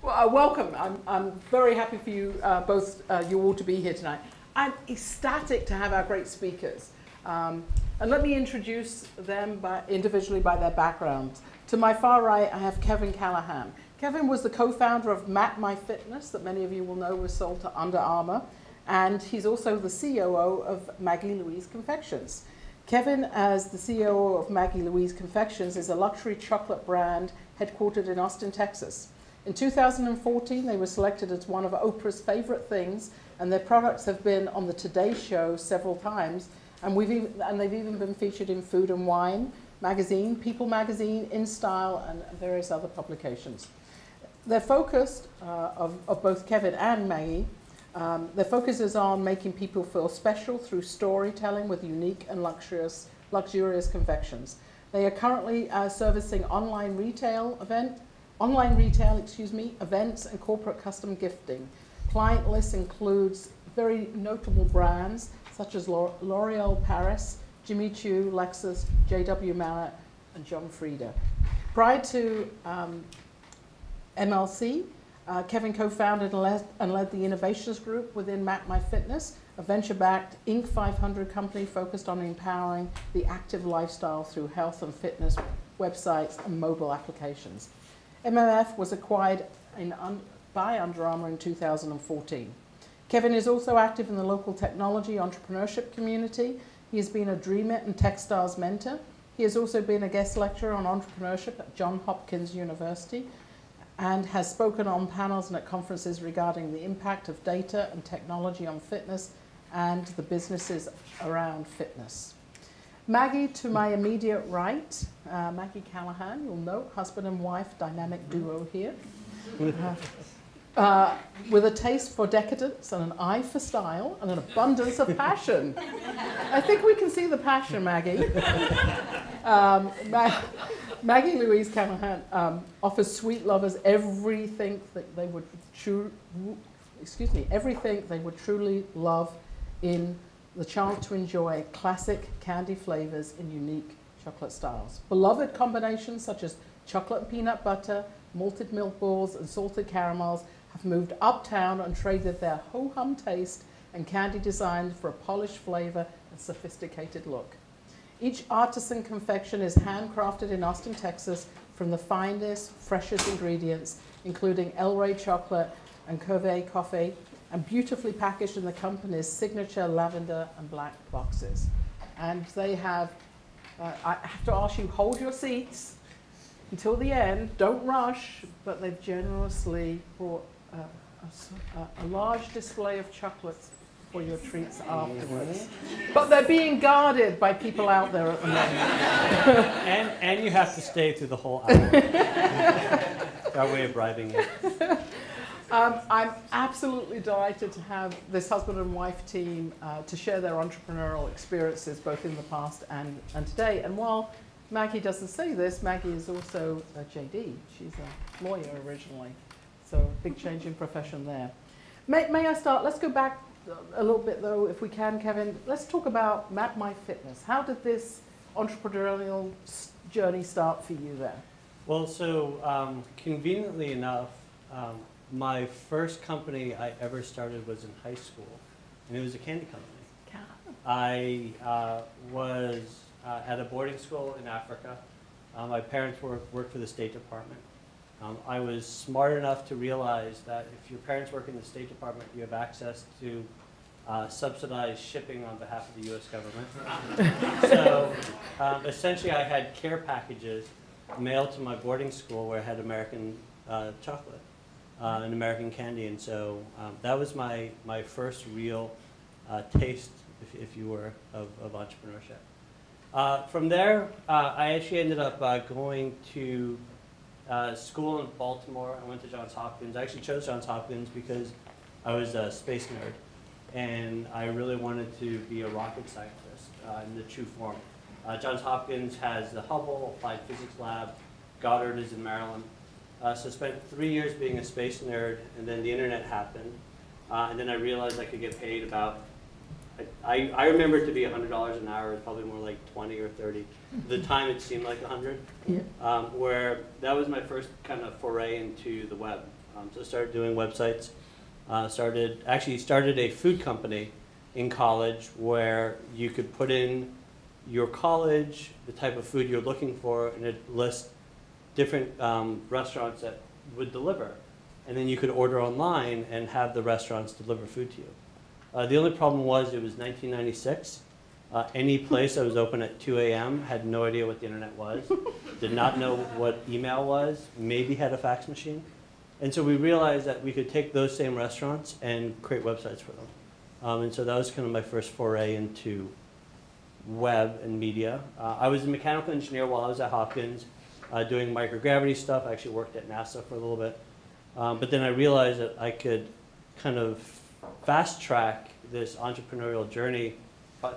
Well, uh, welcome. I'm, I'm very happy for you uh, both, uh, you all to be here tonight. I'm ecstatic to have our great speakers. Um, and let me introduce them by, individually by their backgrounds. To my far right, I have Kevin Callahan. Kevin was the co-founder of Map My Fitness, that many of you will know was sold to Under Armour, and he's also the COO of Maggie Louise Confections. Kevin, as the CEO of Maggie Louise Confections, is a luxury chocolate brand headquartered in Austin, Texas. In 2014, they were selected as one of Oprah's favorite things, and their products have been on the Today Show several times, and, we've even, and they've even been featured in Food and Wine magazine, People magazine, InStyle, and various other publications. They're focused, uh, of, of both Kevin and Maggie, um, their focus is on making people feel special through storytelling with unique and luxurious, luxurious confections. They are currently uh, servicing online retail event, online retail, excuse me, events and corporate custom gifting. Client list includes very notable brands such as L'Oreal Paris, Jimmy Choo, Lexus, J.W. Marriott, and John Frieda. Prior to um, MLC. Uh, Kevin co-founded and led, and led the innovations group within Map My Fitness, a venture-backed Inc. 500 company focused on empowering the active lifestyle through health and fitness websites and mobile applications. MMF was acquired by Under Armour in 2014. Kevin is also active in the local technology entrepreneurship community. He has been a DreamIt and Techstars mentor. He has also been a guest lecturer on entrepreneurship at Johns Hopkins University and has spoken on panels and at conferences regarding the impact of data and technology on fitness and the businesses around fitness. Maggie to my immediate right, uh, Maggie Callahan, you'll note, husband and wife dynamic duo here. Uh, with a taste for decadence and an eye for style and an abundance of passion. I think we can see the passion, Maggie. Um, Maggie Louise Callahan um, offers sweet lovers everything that they would excuse me, everything they would truly love in the chance to enjoy classic candy flavors in unique chocolate styles. Beloved combinations such as chocolate and peanut butter, malted milk balls, and salted caramels have moved uptown and traded their ho-hum taste and candy designs for a polished flavor and sophisticated look. Each artisan confection is handcrafted in Austin, Texas from the finest, freshest ingredients, including El Rey chocolate and Cuvée coffee, and beautifully packaged in the company's signature lavender and black boxes. And they have, uh, I have to ask you, hold your seats until the end, don't rush, but they've generously brought uh, a, a, a large display of chocolates for your treats afterwards. But they're being guarded by people out there at the moment. and, and you have to stay through the whole hour. Our way of bribing you. Um, I'm absolutely delighted to have this husband and wife team uh, to share their entrepreneurial experiences both in the past and, and today. And while Maggie doesn't say this, Maggie is also a JD. She's a lawyer originally. So big change in profession there. May, may I start? Let's go back a little bit though, if we can, Kevin. Let's talk about Map My Fitness. How did this entrepreneurial journey start for you there? Well, so um, conveniently enough, um, my first company I ever started was in high school, and it was a candy company. I uh, was uh, at a boarding school in Africa. Uh, my parents work, worked for the State Department. Um, I was smart enough to realize that if your parents work in the State Department, you have access to uh, subsidized shipping on behalf of the U.S. government. so um, essentially, I had care packages mailed to my boarding school where I had American uh, chocolate uh, and American candy, and so um, that was my my first real uh, taste, if, if you were, of, of entrepreneurship. Uh, from there, uh, I actually ended up going to uh, school in Baltimore. I went to Johns Hopkins. I actually chose Johns Hopkins because I was a space nerd, and I really wanted to be a rocket scientist uh, in the true form. Uh, Johns Hopkins has the Hubble Applied Physics Lab. Goddard is in Maryland. Uh, so I spent three years being a space nerd, and then the internet happened. Uh, and then I realized I could get paid about I, I remember it to be $100 an hour, probably more like 20 or 30. At the time it seemed like 100. Yeah. Um, where that was my first kind of foray into the web. Um, so started doing websites. Uh, started actually started a food company in college where you could put in your college, the type of food you're looking for, and it lists different um, restaurants that would deliver. And then you could order online and have the restaurants deliver food to you. Uh, the only problem was it was 1996. Uh, any place that was open at 2 a.m. had no idea what the internet was, did not know what email was, maybe had a fax machine. And so we realized that we could take those same restaurants and create websites for them. Um, and so that was kind of my first foray into web and media. Uh, I was a mechanical engineer while I was at Hopkins uh, doing microgravity stuff. I actually worked at NASA for a little bit. Um, but then I realized that I could kind of fast track this entrepreneurial journey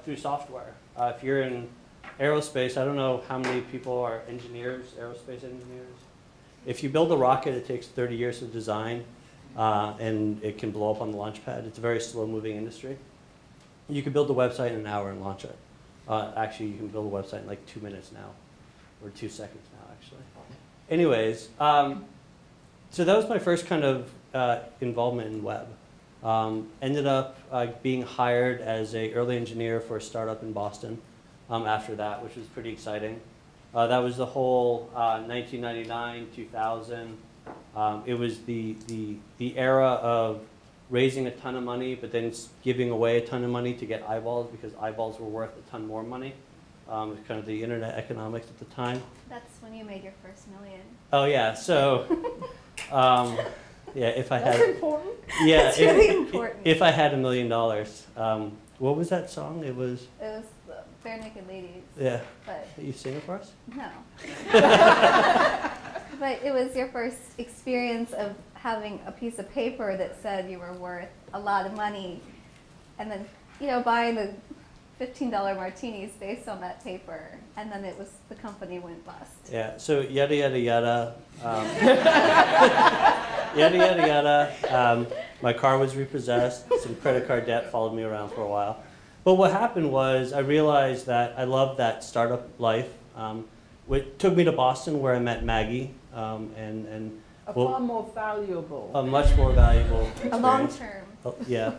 through software. Uh, if you're in aerospace, I don't know how many people are engineers, aerospace engineers. If you build a rocket, it takes 30 years to design, uh, and it can blow up on the launch pad. It's a very slow-moving industry. You can build a website in an hour and launch it. Uh, actually, you can build a website in like two minutes now, or two seconds now. Anyways, um, so that was my first kind of uh, involvement in web. Um, ended up uh, being hired as a early engineer for a startup in Boston um, after that, which was pretty exciting. Uh, that was the whole 1999, uh, 2000. Um, it was the, the, the era of raising a ton of money, but then giving away a ton of money to get eyeballs because eyeballs were worth a ton more money. Um, kind of the internet economics at the time. That's when you made your first million. Oh yeah, so um, yeah, if I That's had important. yeah, That's if, really if- important. If I had a million dollars, um, what was that song? It was It was the Barenaked Ladies, yeah. but You sing it for us? no. but it was your first experience of having a piece of paper that said you were worth a lot of money, and then you know buying the fifteen dollar martinis based on that paper, and then it was the company went bust. Yeah. So yada yada yada. Um, yada yada yada. Um, my car was repossessed. Some credit card debt followed me around for a while. But what happened was I realized that I loved that startup life. Um, it took me to Boston where I met Maggie um, and and A Well- far more valuable. a much more valuable A long term. Oh, yeah,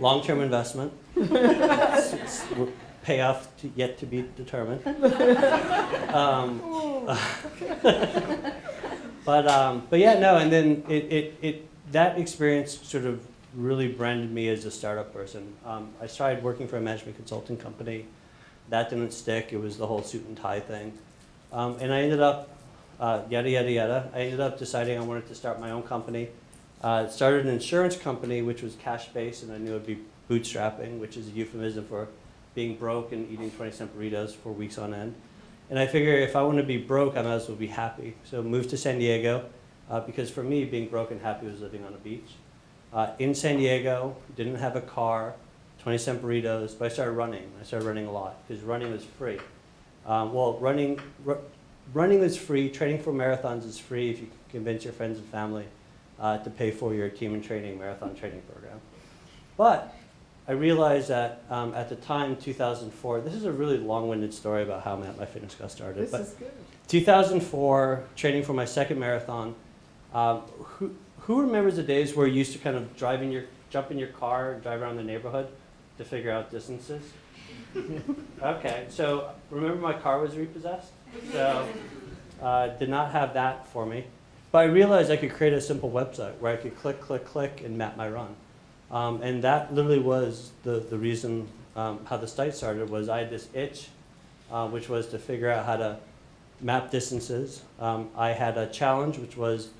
long-term investment. Payoff to, yet to be determined. Um, but um, but yeah, no, and then it, it, it that experience sort of really branded me as a startup person. Um, I started working for a management consulting company. That didn't stick. It was the whole suit and tie thing, um, and I ended up uh, yada yada yada. I ended up deciding I wanted to start my own company. Uh, started an insurance company which was cash based, and I knew it'd be bootstrapping, which is a euphemism for being broke and eating 20 cent burritos for weeks on end. And I figure if I want to be broke, I might as well be happy. So moved to San Diego uh, because for me, being broke and happy was living on a beach. Uh, in San Diego, didn't have a car, 20 cent burritos, but I started running. I started running a lot because running was free. Um, well, running, ru- running is free. Training for marathons is free if you convince your friends and family uh, to pay for your team and training marathon training program. But I realized that um, at the time, 2004, this is a really long-winded story about how my, my fitness got started. This but is good. 2004, training for my second marathon. Um, who, who remembers the days where you used to kind of drive in your, jump in your car and drive around the neighborhood to figure out distances? okay, so remember my car was repossessed? So uh, did not have that for me. But I realized I could create a simple website where I could click, click, click, and map my run. Um, and that literally was the, the reason um, how the site started was I had this itch, uh, which was to figure out how to map distances. Um, I had a challenge, which was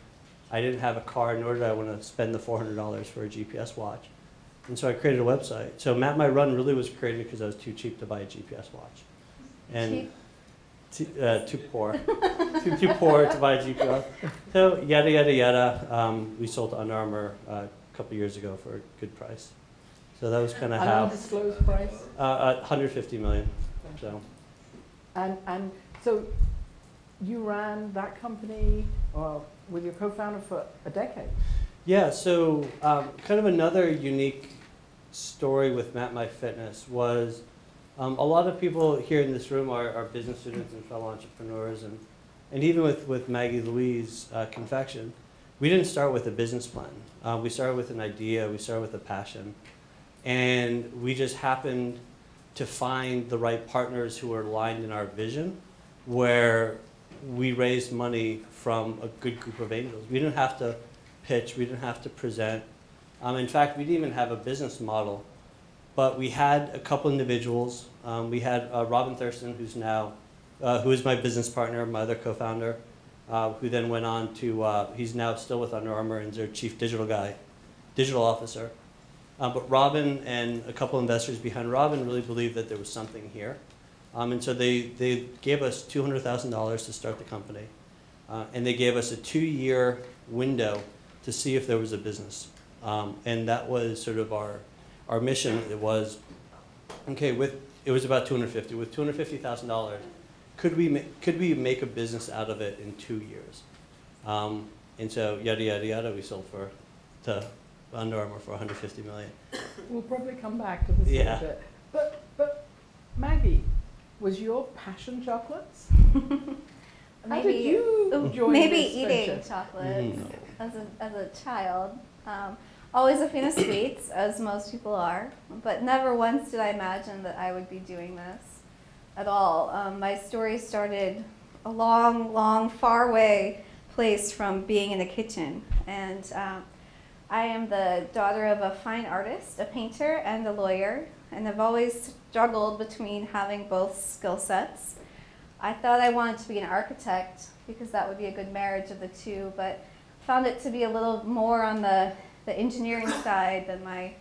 I didn't have a car, nor did I want to spend the $400 for a GPS watch. And so I created a website. So Map My Run really was created because I was too cheap to buy a GPS watch. And Cheap. Too, uh, too poor. too, too poor to buy a GPS. So yada, yada, yada. Um, we sold to Under Armour uh, couple years ago for a good price. So that was kind of An how, undisclosed price. uh, uh, 150 million. So And, and so you ran that company uh, with your co-founder for a decade. Yeah, so um, kind of another unique story with Map My Fitness was um, a lot of people here in this room are, are business students and fellow entrepreneurs, and, and even with, with Maggie Louise uh, Confection, we didn't start with a business plan. Uh, we started with an idea, we started with a passion. And we just happened to find the right partners who were aligned in our vision, where we raised money from a good group of angels. We didn't have to pitch, we didn't have to present. Um, in fact, we didn't even have a business model, but we had a couple individuals. Um, we had uh, Robin Thurston, who's now, uh, who is my business partner, my other co-founder, uh, who then went on to, uh, he's now still with Under Armour and is their chief digital guy, digital officer. Uh, but Robin and a couple investors behind Robin really believed that there was something here. Um, and so they, they gave us $200,000 to start the company. Uh, and they gave us a two-year window to see if there was a business. Um, and that was sort of our, our mission. It was, okay, with, it was about 250. With $250,000, could we, could we make a business out of it in two years? Um, and so yada, yada, yada, we sold for, to Under Armour for 150 million. We'll probably come back to this Yeah. a bit. But, but Maggie, was your passion chocolates? How did Maybe- you join Maybe this eating venture? chocolates Mhm. as a as a child. Um, always a fan of sweets, as most people are, but never once did I imagine that I would be doing this at all. Um, my story started a long, long, far away place from being in the kitchen, and um, I am the daughter of a fine artist, a painter, and a lawyer, and I've always struggled between having both skill sets. I thought I wanted to be an architect because that would be a good marriage of the two, but found it to be a little more on the, the engineering side than my,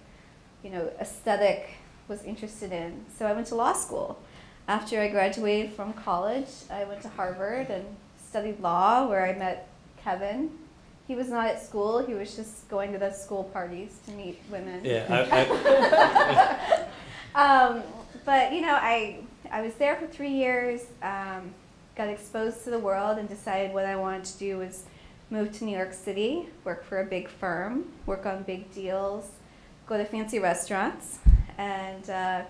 you know, aesthetic was interested in. So I went to law school. After I graduated from college, I went to Harvard and studied law, where I met Kevin. He was not at school; he was just going to the school parties to meet women. Yeah, I, I, Um, but you know, I I was there for three years, um, got exposed to the world, and decided what I wanted to do was move to New York City, work for a big firm, work on big deals, go to fancy restaurants, and uh,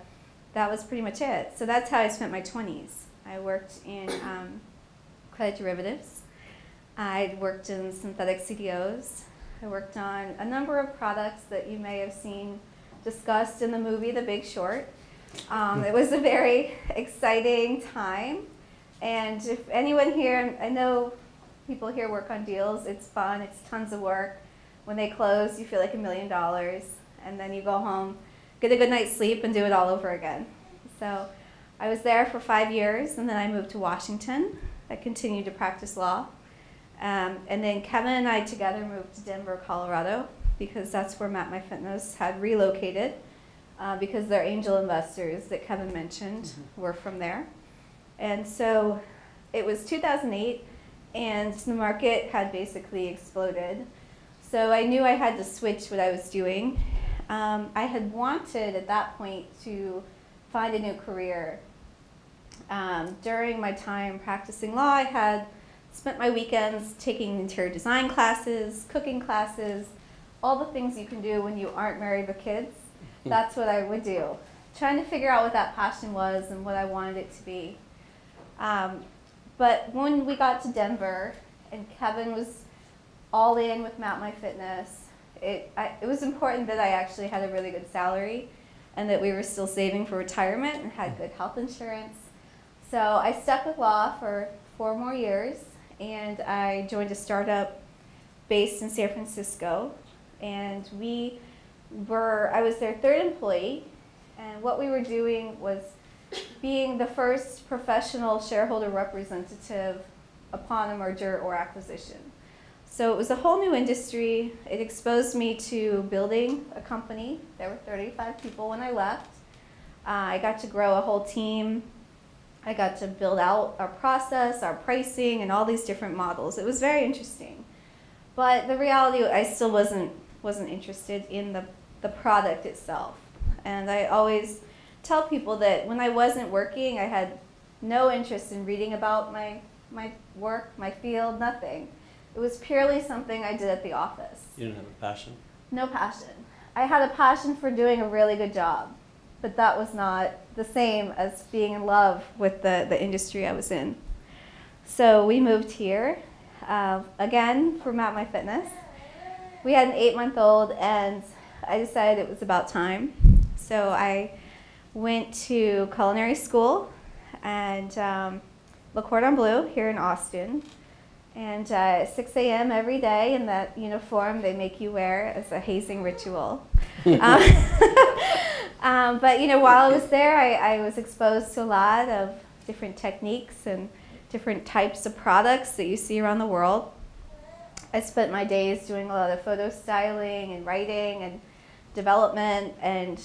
that was pretty much it. So that's how I spent my twenties. I worked in um, credit derivatives. I worked in synthetic CDOs. I worked on a number of products that you may have seen discussed in the movie The Big Short. Um, it was a very exciting time. And if anyone here, I know people here work on deals, it's fun, it's tons of work. When they close, you feel like a million dollars. And then you go home, get a good night's sleep, and do it all over again. So I was there for five years, and then I moved to Washington. I continued to practice law. Um, and then Kevin and I together moved to Denver, Colorado, because that's where Map My Fitness had relocated, uh, because their angel investors that Kevin mentioned were from there. And so it was 2008, and the market had basically exploded. So I knew I had to switch what I was doing. Um, I had wanted at that point to find a new career. Um, during my time practicing law, I had spent my weekends taking interior design classes, cooking classes, all the things you can do when you aren't married with kids. That's what I would do. Trying to figure out what that passion was and what I wanted it to be. Um, but when we got to Denver and Kevin was all in with Map My Fitness, it, I, it was important that I actually had a really good salary and that we were still saving for retirement and had good health insurance. So I stuck with law for four more years and I joined a startup based in San Francisco. And we were, I was their third employee, and what we were doing was being the first professional shareholder representative upon a merger or acquisition. So it was a whole new industry. It exposed me to building a company. There were 35 people when I left. Uh, I got to grow a whole team. I got to build out our process, our pricing, and all these different models. It was very interesting. But the reality, I still wasn't wasn't interested in the, the product itself. And I always tell people that when I wasn't working, I had no interest in reading about my my work, my field, nothing. It was purely something I did at the office. you didn't have a passion. No passion. I had a passion for doing a really good job, but that was not the same as being in love with the, the industry I was in. So we moved here. uh, again for Map My Fitness. We had an eight month old, and I decided it was about time. So I went to culinary school and um, Le Cordon Bleu here in Austin. And uh, 6 a.m. every day in that uniform they make you wear as a hazing ritual. um, um, but you know, while I was there, I, I was exposed to a lot of different techniques and different types of products that you see around the world. I spent my days doing a lot of photo styling and writing and development and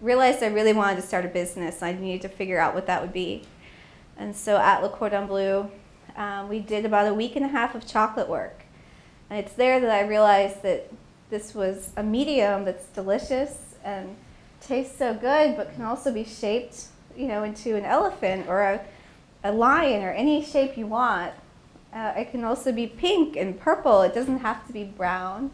realized I really wanted to start a business. I needed to figure out what that would be. And so at Le Cordon Bleu, um, we did about a week and a half of chocolate work. And it's there that I realized that this was a medium that's delicious and tastes so good, but can also be shaped, you know, into an elephant or a, a lion or any shape you want. Uh, it can also be pink and purple. It doesn't have to be brown.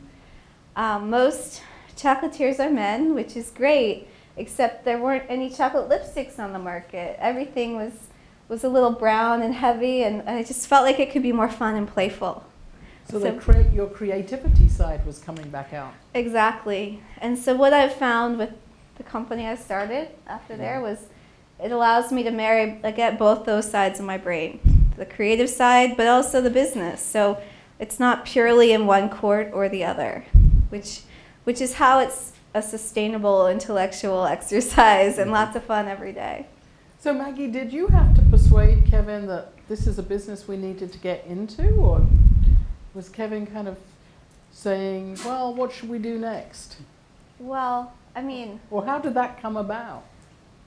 Um, most chocolatiers are men, which is great, except there weren't any chocolate lipsticks on the market. Everything was was a little brown and heavy, and, I just felt like it could be more fun and playful. So, so cre your creativity side was coming back out. Exactly. And so what I've found with the company I started after there mm-hmm. was it allows me to marry, I get both those sides of my brain, the creative side, but also the business. So it's not purely in one court or the other, which, which is how it's a sustainable intellectual exercise and mm-hmm. lots of fun every day. So Maggie, did you have to persuade Kevin that this is a business we needed to get into, or was Kevin kind of saying, "Well, what should we do next?" Well, I mean, well, how did that come about?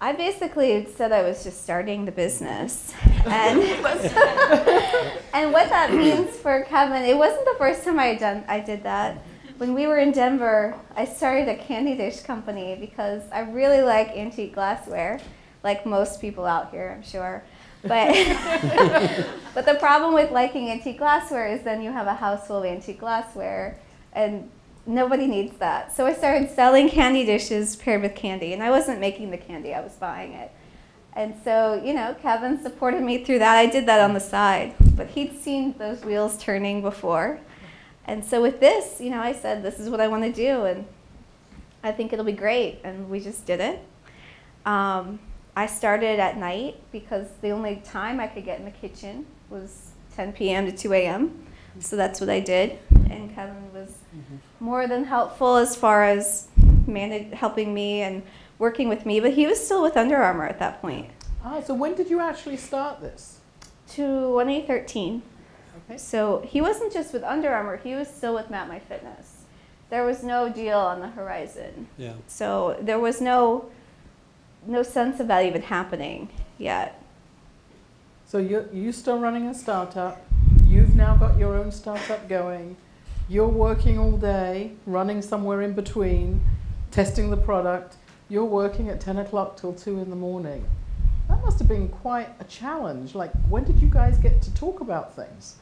I basically said I was just starting the business, and and what that means for Kevin, it wasn't the first time I done I did that. When we were in Denver, I started a candy dish company because I really like antique glassware like most people out here, I'm sure. But, but the problem with liking antique glassware is then you have a house full of antique glassware, and nobody needs that. So I started selling candy dishes paired with candy, and I wasn't making the candy, I was buying it. And so, you know, Kevin supported me through that. I did that on the side, but he'd seen those wheels turning before. And so with this, you know, I said, this is what I want to do, and I think it'll be great. And we just did it. Um, I started at night because the only time I could get in the kitchen was 10 p.m. to 2 a.m. So that's what I did. And Kevin was more than helpful as far as manage, helping me and working with me, but he was still with Under Armour at that point. Ah, so when did you actually start this? 2013. Okay. So he wasn't just with Under Armour, he was still with Map My Fitness. There was no deal on the horizon. Yeah. So there was no no sense of that even happening yet. So you're, you still running a startup. You've now got your own startup going. You're working all day, running somewhere in between, testing the product. You're working at 10 o'clock till 2 in the morning. That must have been quite a challenge. Like, when did you guys get to talk about things?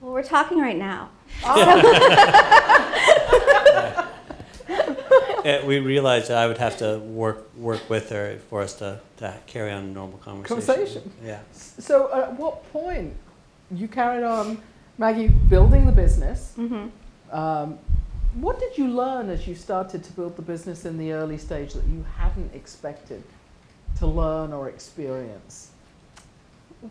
Well, we're talking right now. Oh. Uh, we realized that I would have to work work with her for us to, to carry on a normal conversation. Conversation. Yeah. So at what point you carried on, Maggie, building the business? Mm-hmm. Um, what did you learn as you started to build the business in the early stage that you hadn't expected to learn or experience?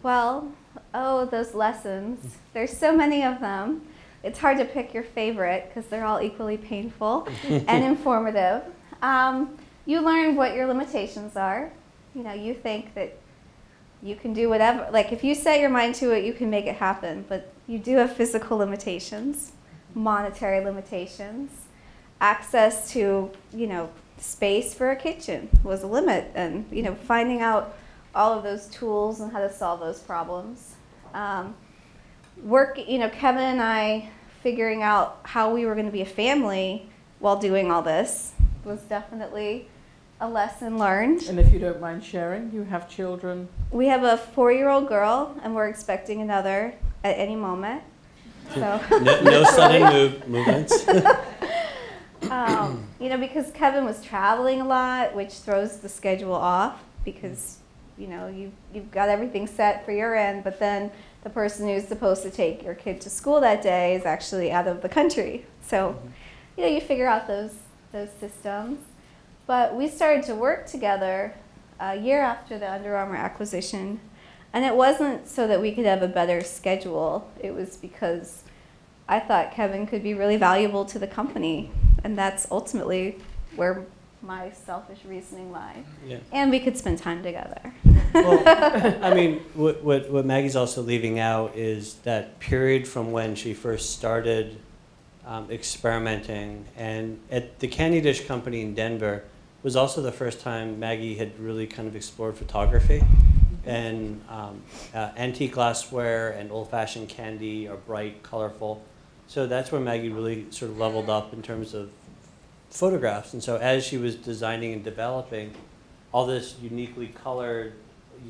Well, oh, those lessons. There's so many of them it's hard to pick your favorite because they're all equally painful and informative. Um, you learn what your limitations are. You know, you think that you can do whatever. Like if you set your mind to it, you can make it happen. But you do have physical limitations, monetary limitations, access to you know space for a kitchen was a limit, and you know finding out all of those tools and how to solve those problems. Um, work, you know, Kevin and I figuring out how we were going to be a family while doing all this was definitely a lesson learned. And if you don't mind sharing, you have children? We have a four year old girl, and we're expecting another at any moment. So no, no sudden move, movements. um, you know, because Kevin was traveling a lot, which throws the schedule off because you know you you've got everything set for your end, but then the person who's supposed to take your kid to school that day is actually out of the country. So, mm-hmm. you know, you figure out those those systems. But we started to work together a year after the Under Armour acquisition, and it wasn't so that we could have a better schedule. It was because I thought Kevin could be really valuable to the company, and that's ultimately where my selfish reasoning lies. Yeah. And we could spend time together. Well, I mean, what, what, what Maggie's also leaving out is that period from when she first started um, experimenting. And at the Candy Dish Company in Denver was also the first time Maggie had really kind of explored photography. And um, uh, antique glassware and old fashioned candy are bright, colorful. So that's where Maggie really sort of leveled up in terms of photographs. And so as she was designing and developing all this uniquely colored,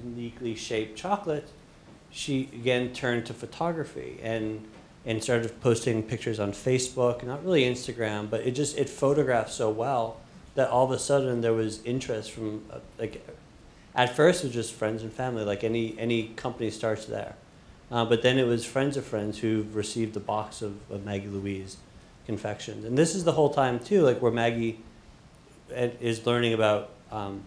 uniquely shaped chocolate, she again turned to photography and and started posting pictures on Facebook, not really Instagram, but it just it photographed so well that all of a sudden there was interest from uh, like at first it was just friends and family, like any any company starts there. Uh, but then it was friends of friends who received a box of, of Maggie Louise confections. And this is the whole time too, like where Maggie uh, is learning about um,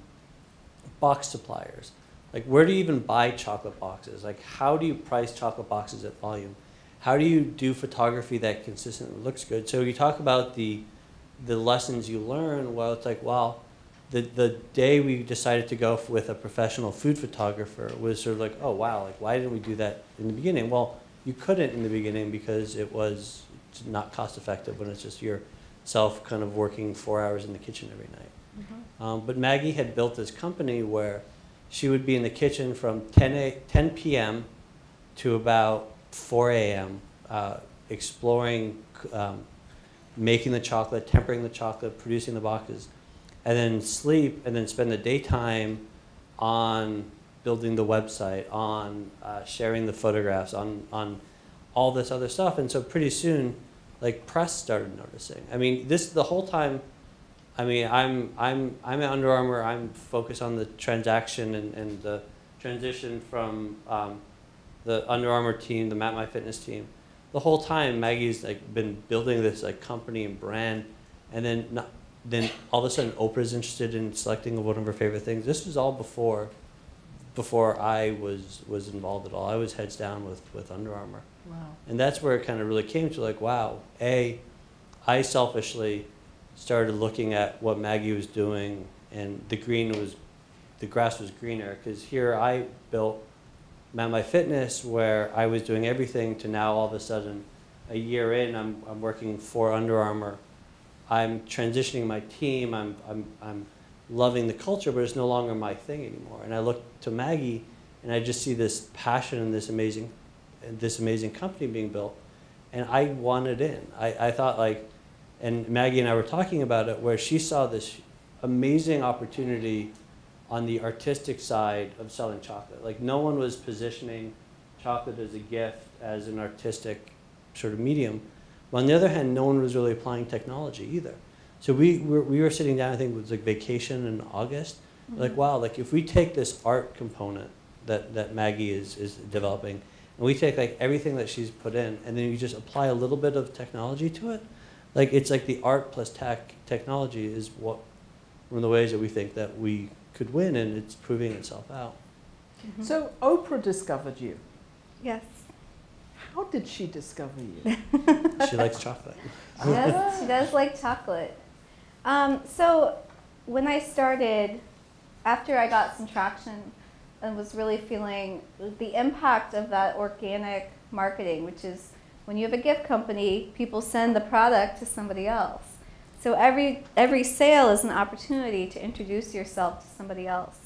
box suppliers. Like where do you even buy chocolate boxes? Like how do you price chocolate boxes at volume? How do you do photography that consistently looks good? So you talk about the the lessons you learn. Well, it's like wow, the the day we decided to go with a professional food photographer was sort of like oh wow, like why didn't we do that in the beginning? Well, you couldn't in the beginning because it was not cost effective when it's just yourself kind of working four hours in the kitchen every night. Mm-hmm. Um, but Maggie had built this company where she would be in the kitchen from 10, a, 10 p.m. to about 4 a.m., uh, exploring, um, making the chocolate, tempering the chocolate, producing the boxes, and then sleep, and then spend the daytime on building the website, on uh, sharing the photographs, on, on all this other stuff. And so pretty soon, like press started noticing. I mean, this the whole time. I mean, I'm I'm I'm at Under Armour. I'm focused on the transaction and, and the transition from um, the Under Armour team, the Map My Fitness team. The whole time, Maggie's like been building this like company and brand, and then not, then all of a sudden, Oprah's interested in selecting one of her favorite things. This was all before before I was was involved at all. I was heads down with with Under Armour. Wow. And that's where it kind of really came to like, wow, A, I selfishly started looking at what Maggie was doing and the green was, the grass was greener because here I built My Fitness where I was doing everything to now all of a sudden a year in I'm, I'm working for Under Armour. I'm transitioning my team. I'm, I'm, I'm loving the culture, but it's no longer my thing anymore. And I look to Maggie and I just see this passion and this amazing this amazing company being built, and I wanted in. I, I thought like, and Maggie and I were talking about it, where she saw this amazing opportunity on the artistic side of selling chocolate. Like no one was positioning chocolate as a gift, as an artistic sort of medium. But on the other hand, no one was really applying technology either. So we were, we were sitting down, I think it was like vacation in August. Mm -hmm. Like, wow, like if we take this art component that, that Maggie is, is developing and we take like everything that she's put in and then you just apply a little bit of technology to it like it's like the art plus tech technology is what one of the ways that we think that we could win and it's proving itself out. Mm -hmm. so oprah discovered you. Yes. How did she discover you? She likes chocolate. Yes she does like chocolate. Um, so when i started after i got some traction and was really feeling the impact of that organic marketing, which is when you have a gift company, people send the product to somebody else. So every, every sale is an opportunity to introduce yourself to somebody else.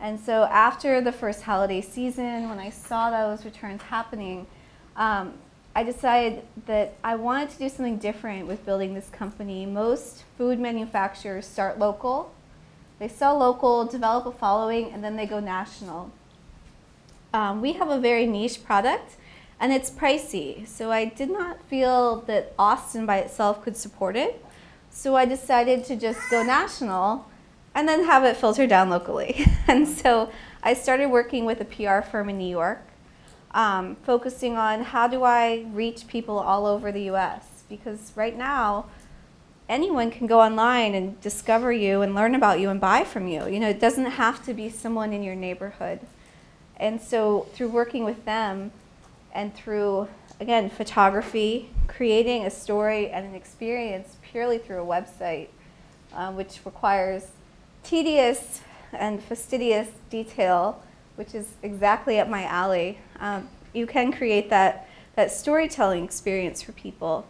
And so after the first holiday season, when I saw those returns happening, um, I decided that I wanted to do something different with building this company. Most food manufacturers start local they sell local, develop a following, and then they go national. Um, we have a very niche product, and it's pricey. So I did not feel that Austin by itself could support it. So I decided to just go national and then have it filter down locally. and so I started working with a PR firm in New York. um, focusing on how do I reach people all over the US? Because right now, anyone can go online and discover you and learn about you and buy from you. You know, it doesn't have to be someone in your neighborhood. And so, through working with them and through, again, photography, creating a story and an experience purely through a website, uh, which requires tedious and fastidious detail, which is exactly up my alley. Um, you can create that, that storytelling experience for people.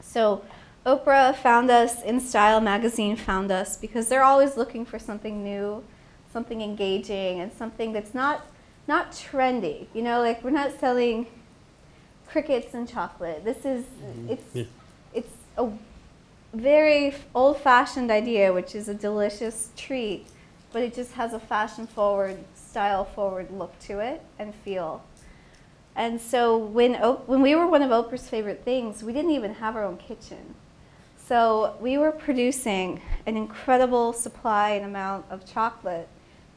So, Oprah found us, InStyle magazine found us because they're always looking for something new, something engaging, and something that's not not trendy. You know, like we're not selling crickets and chocolate. This is Mhm. it's Yeah. it's a very old-fashioned idea, which is a delicious treat, but it just has a fashion-forward, style-forward look to it and feel. And so when when we were one of Oprah's favorite things, we didn't even have our own kitchen. So we were producing an incredible supply and amount of chocolate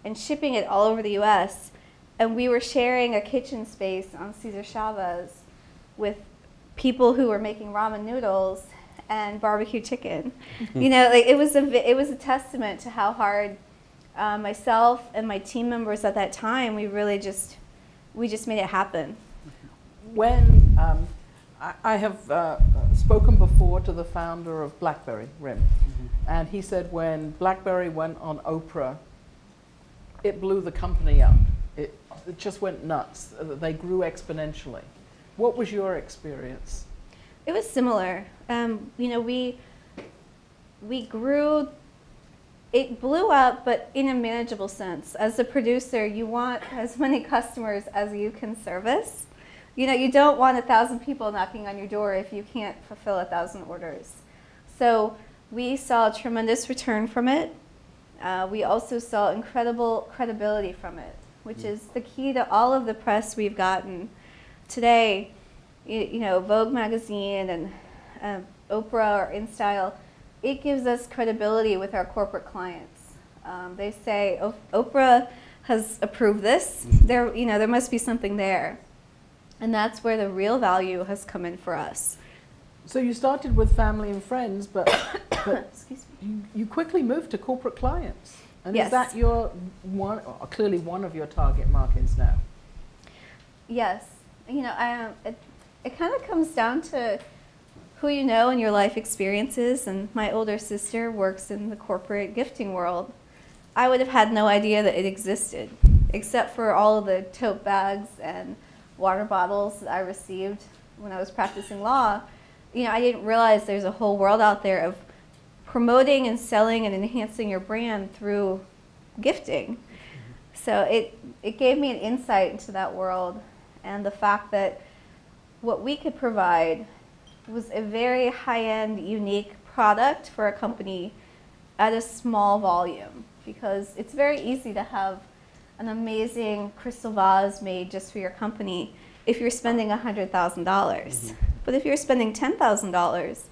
and shipping it all over the U.S. And we were sharing a kitchen space on Cesar Chavez with people who were making ramen noodles and barbecue chicken. you know, like it was a it was a testament to how hard uh, myself and my team members at that time we really just we just made it happen. When um, I, I have uh, spoken before to the founder of BlackBerry, RIM, Mhm. and he said when BlackBerry went on Oprah, it blew the company up. It, it just went nuts. Uh, They grew exponentially. What was your experience? It was similar. Um, you know, we we grew. It blew up, but in a manageable sense. As a producer, you want as many customers as you can service. You know, you don't want a thousand people knocking on your door if you can't fulfill a thousand orders. So we saw a tremendous return from it. Uh, we also saw incredible credibility from it, which is the key to all of the press we've gotten today you, you know, Vogue magazine and um, Oprah or InStyle, it gives us credibility with our corporate clients. Um, they say "O- Oprah has approved this. There, you know, there must be something there, and that's where the real value has come in for us. So you started with family and friends, but, but Excuse me. you, you quickly moved to corporate clients. And Yes. is that your one, or clearly one of your target markets now? Yes, you know, I, um, it, it kind of comes down to who you know and your life experiences. And my older sister works in the corporate gifting world. I would have had no idea that it existed, except for all of the tote bags and water bottles that I received when I was practicing law. You know, I didn't realize there's a whole world out there of promoting and selling and enhancing your brand through gifting. So it, it gave me an insight into that world and the fact that what we could provide was a very high-end, unique product for a company at a small volume because it's very easy to have an amazing crystal vase made just for your company if you're spending $100,000. Mhm. But if you're spending $10,000,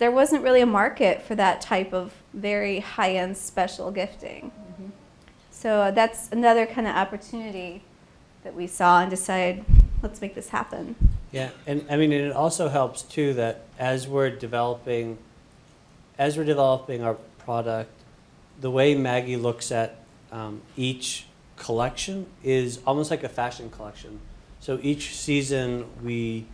there wasn't really a market for that type of very high-end special gifting. So uh, that's another kind of opportunity that we saw and decided, let's make this happen. Yeah, and I mean, and it also helps too that as we're developing, as we're developing our product, the way Maggie looks at um, each collection is almost like a fashion collection. So each season we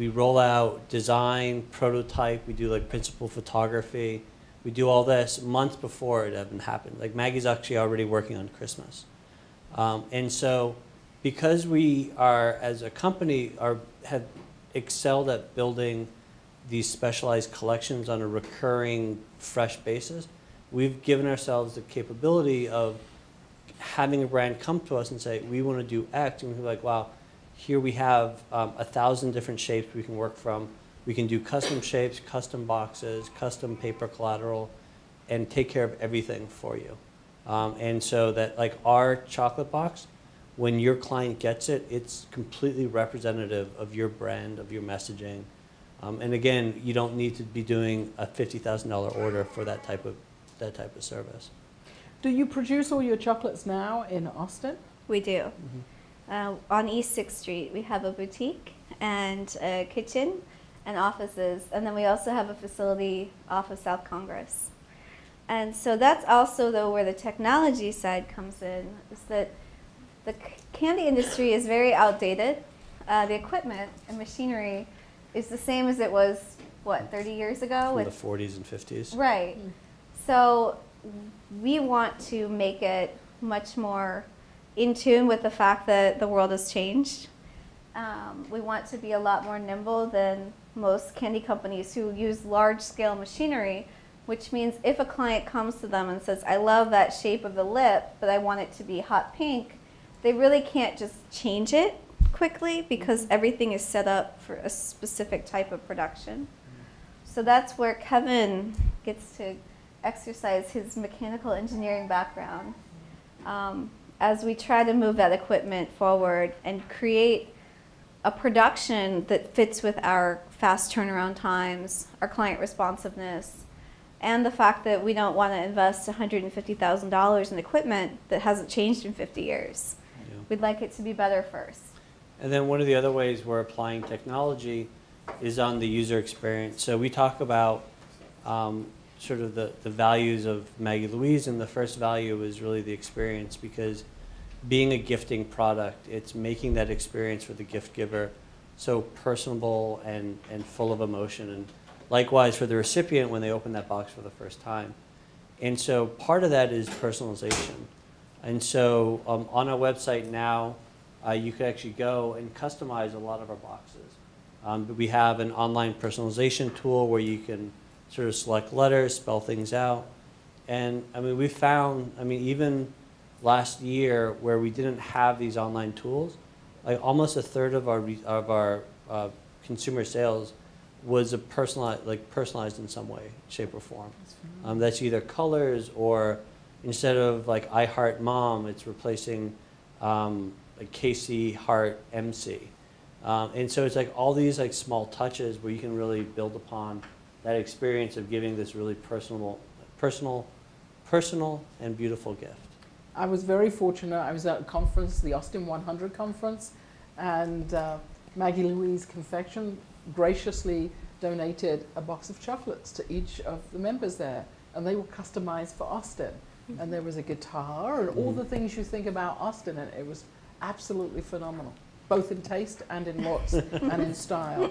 we roll out design, prototype, we do like principal photography, we do all this months before it even happened. Like Maggie's actually already working on Christmas, um, and so because we are as a company are have excelled at building these specialized collections on a recurring fresh basis we've given ourselves the capability of having a brand come to us and say we want to do x and we're like wow here we have um, a thousand different shapes we can work from we can do custom shapes custom boxes custom paper collateral and take care of everything for you um, and so that like our chocolate box when your client gets it, it's completely representative of your brand, of your messaging. Um, and again, you don't need to be doing a fifty thousand dollar order for that type of that type of service. Do you produce all your chocolates now in Austin? We do. Uh, on East Sixth Street, we have a boutique and a kitchen and offices, and then we also have a facility off of South Congress. And so that's also though where the technology side comes in, is that the candy industry is very outdated. Uh, the equipment and machinery is the same as it was, what, 30 years ago? From with the 40s and 50s. Right. So we want to make it much more in tune with the fact that the world has changed. Um, we want to be a lot more nimble than most candy companies who use large scale machinery, which means if a client comes to them and says, I love that shape of the lip, but I want it to be hot pink, they really can't just change it quickly because everything is set up for a specific type of production. So that's where Kevin gets to exercise his mechanical engineering background um, as we try to move that equipment forward and create a production that fits with our fast turnaround times, our client responsiveness, and the fact that we don't want to invest $150,000 in equipment that hasn't changed in 50 years. Yeah. We'd like it to be better first. And then one of the other ways we're applying technology is on the user experience. So we talk about um, sort of the, the values of Maggie Louise, and the first value is really the experience because being a gifting product, it's making that experience for the gift giver so personable and, and full of emotion. And likewise for the recipient when they open that box for the first time. And so part of that is personalization. And so um, on our website now, uh, you can actually go and customize a lot of our boxes. Um, we have an online personalization tool where you can sort of select letters, spell things out. And I mean, we found, I mean, even last year where we didn't have these online tools, like almost a third of our, of our uh, consumer sales was a personalized, like personalized in some way, shape or form. Um, that's either colors or instead of like I Heart Mom, it's replacing um, like Casey Heart MC. Um, and so it's like all these like small touches where you can really build upon that experience of giving this really personal, personal, personal and beautiful gift. I was very fortunate. I was at a conference, the Austin 100 conference, and uh, Maggie Louise Confection graciously donated a box of chocolates to each of the members there, and they were customized for Austin. And there was a guitar and all the things you think about Austin, and it was absolutely phenomenal, both in taste and in looks and in style.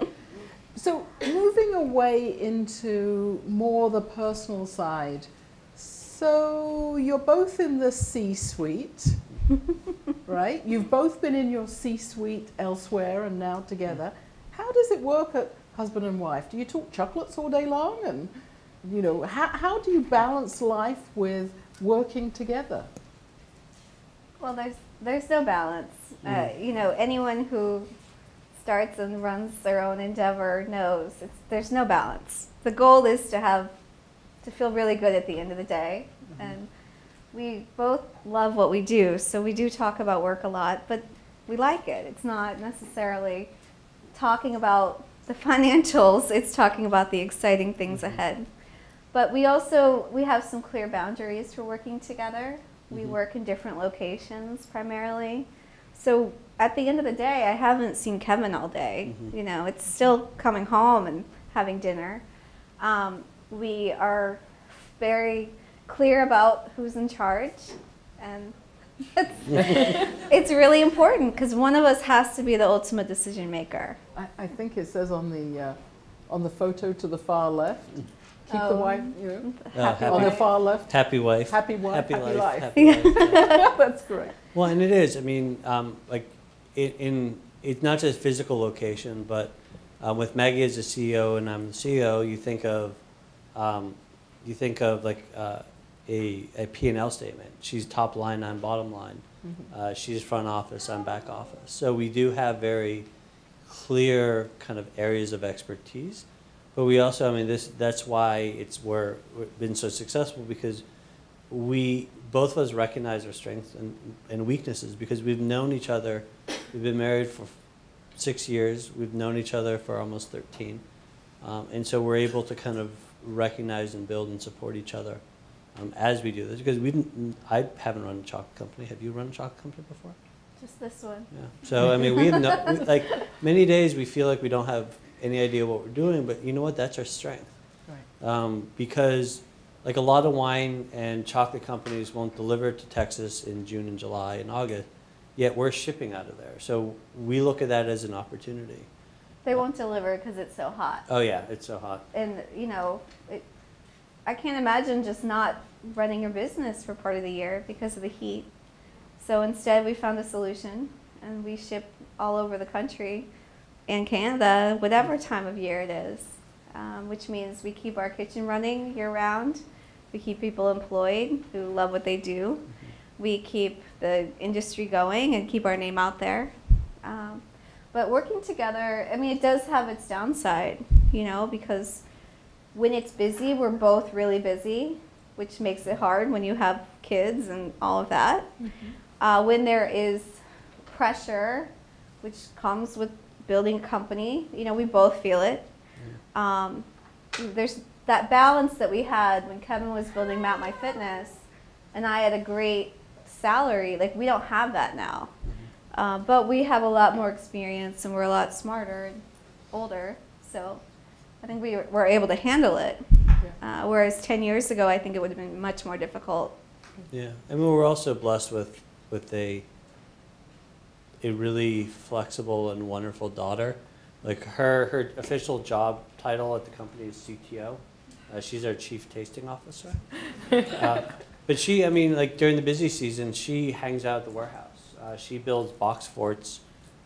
So, moving away into more the personal side, so you're both in the C suite, right? You've both been in your C suite elsewhere and now together. How does it work at husband and wife? Do you talk chocolates all day long? And, you know, how, how do you balance life with working together? Well, there's there's no balance. Uh, Mm. you know, anyone who starts and runs their own endeavor knows it's, there's no balance. The goal is to have to feel really good at the end of the day, Mm-hmm. and we both love what we do, so we do talk about work a lot, but we like it. It's not necessarily talking about the financials. It's talking about the exciting things Mhm. ahead. But we also we have some clear boundaries for working together. We Mhm. work in different locations primarily. So at the end of the day, I haven't seen Kevin all day. Mhm. You know, it's still coming home and having dinner. Um, we are very clear about who's in charge, and it's, it's really important because one of us has to be the ultimate decision maker. I, I think it says on the, uh, on the photo to the far left, keep the Oh. wife, you know, Uh, Happy happy- on the wife. far left, Happy wife. happy wife, happy, happy life. life. Happy life. yeah. That's correct. Well, and it is. I mean, um, like in, in it's not just physical location, but um, with Maggie as the CEO and I'm the CEO, you think of um, you think of like uh, a a P and L statement. She's top line, I'm bottom line. Uh, she's front office, I'm back office. So we do have very clear kind of areas of expertise. But we also, I mean, this that's why it's we're, we've been so successful because we both of us recognize our strengths and, and weaknesses because we've known each other. We've been married for six years. We've known each other for almost 13. Um, and so we're able to kind of recognize and build and support each other um, as we do this. Because we didn't, I haven't run a chocolate company. Have you run a chocolate company before? Just this one. Yeah. So I mean, we have no, we- like many days we feel like we don't have any idea what we're doing, but you know what? That's our strength. Right. Um, because like a lot of wine and chocolate companies won't deliver to Texas in June and July and August, yet we're shipping out of there. So we look at that as an opportunity. They won't deliver because it's so hot. Oh yeah, it's so hot. And, you know, it, I can't imagine just not running your business for part of the year because of the heat. So instead, we found a solution and we ship all over the country and Canada, whatever time of year it is, um, which means we keep our kitchen running year round. We keep people employed who love what they do. We keep the industry going and keep our name out there. Um, but working together, I mean, it does have its downside, you know, because when it's busy, we're both really busy, which makes it hard when you have kids and all of that. Uh, when there is pressure, which comes with building a company, you know, we both feel it. Um, there's that balance that we had when Kevin was building Map My Fitness, and I had a great salary. Like we don't have that now, uh, but we have a lot more experience and we're a lot smarter and older. So I think we were able to handle it. Uh, whereas 10 years ago, I think it would have been much more difficult. Yeah, I mean, we're also blessed with, with a, a really flexible and wonderful daughter. Like her, her official job title at the company is CTO. Uh, she's our chief tasting officer. Uh, But she, I mean, like during the busy season, she hangs out at the warehouse. Uh, she builds box forts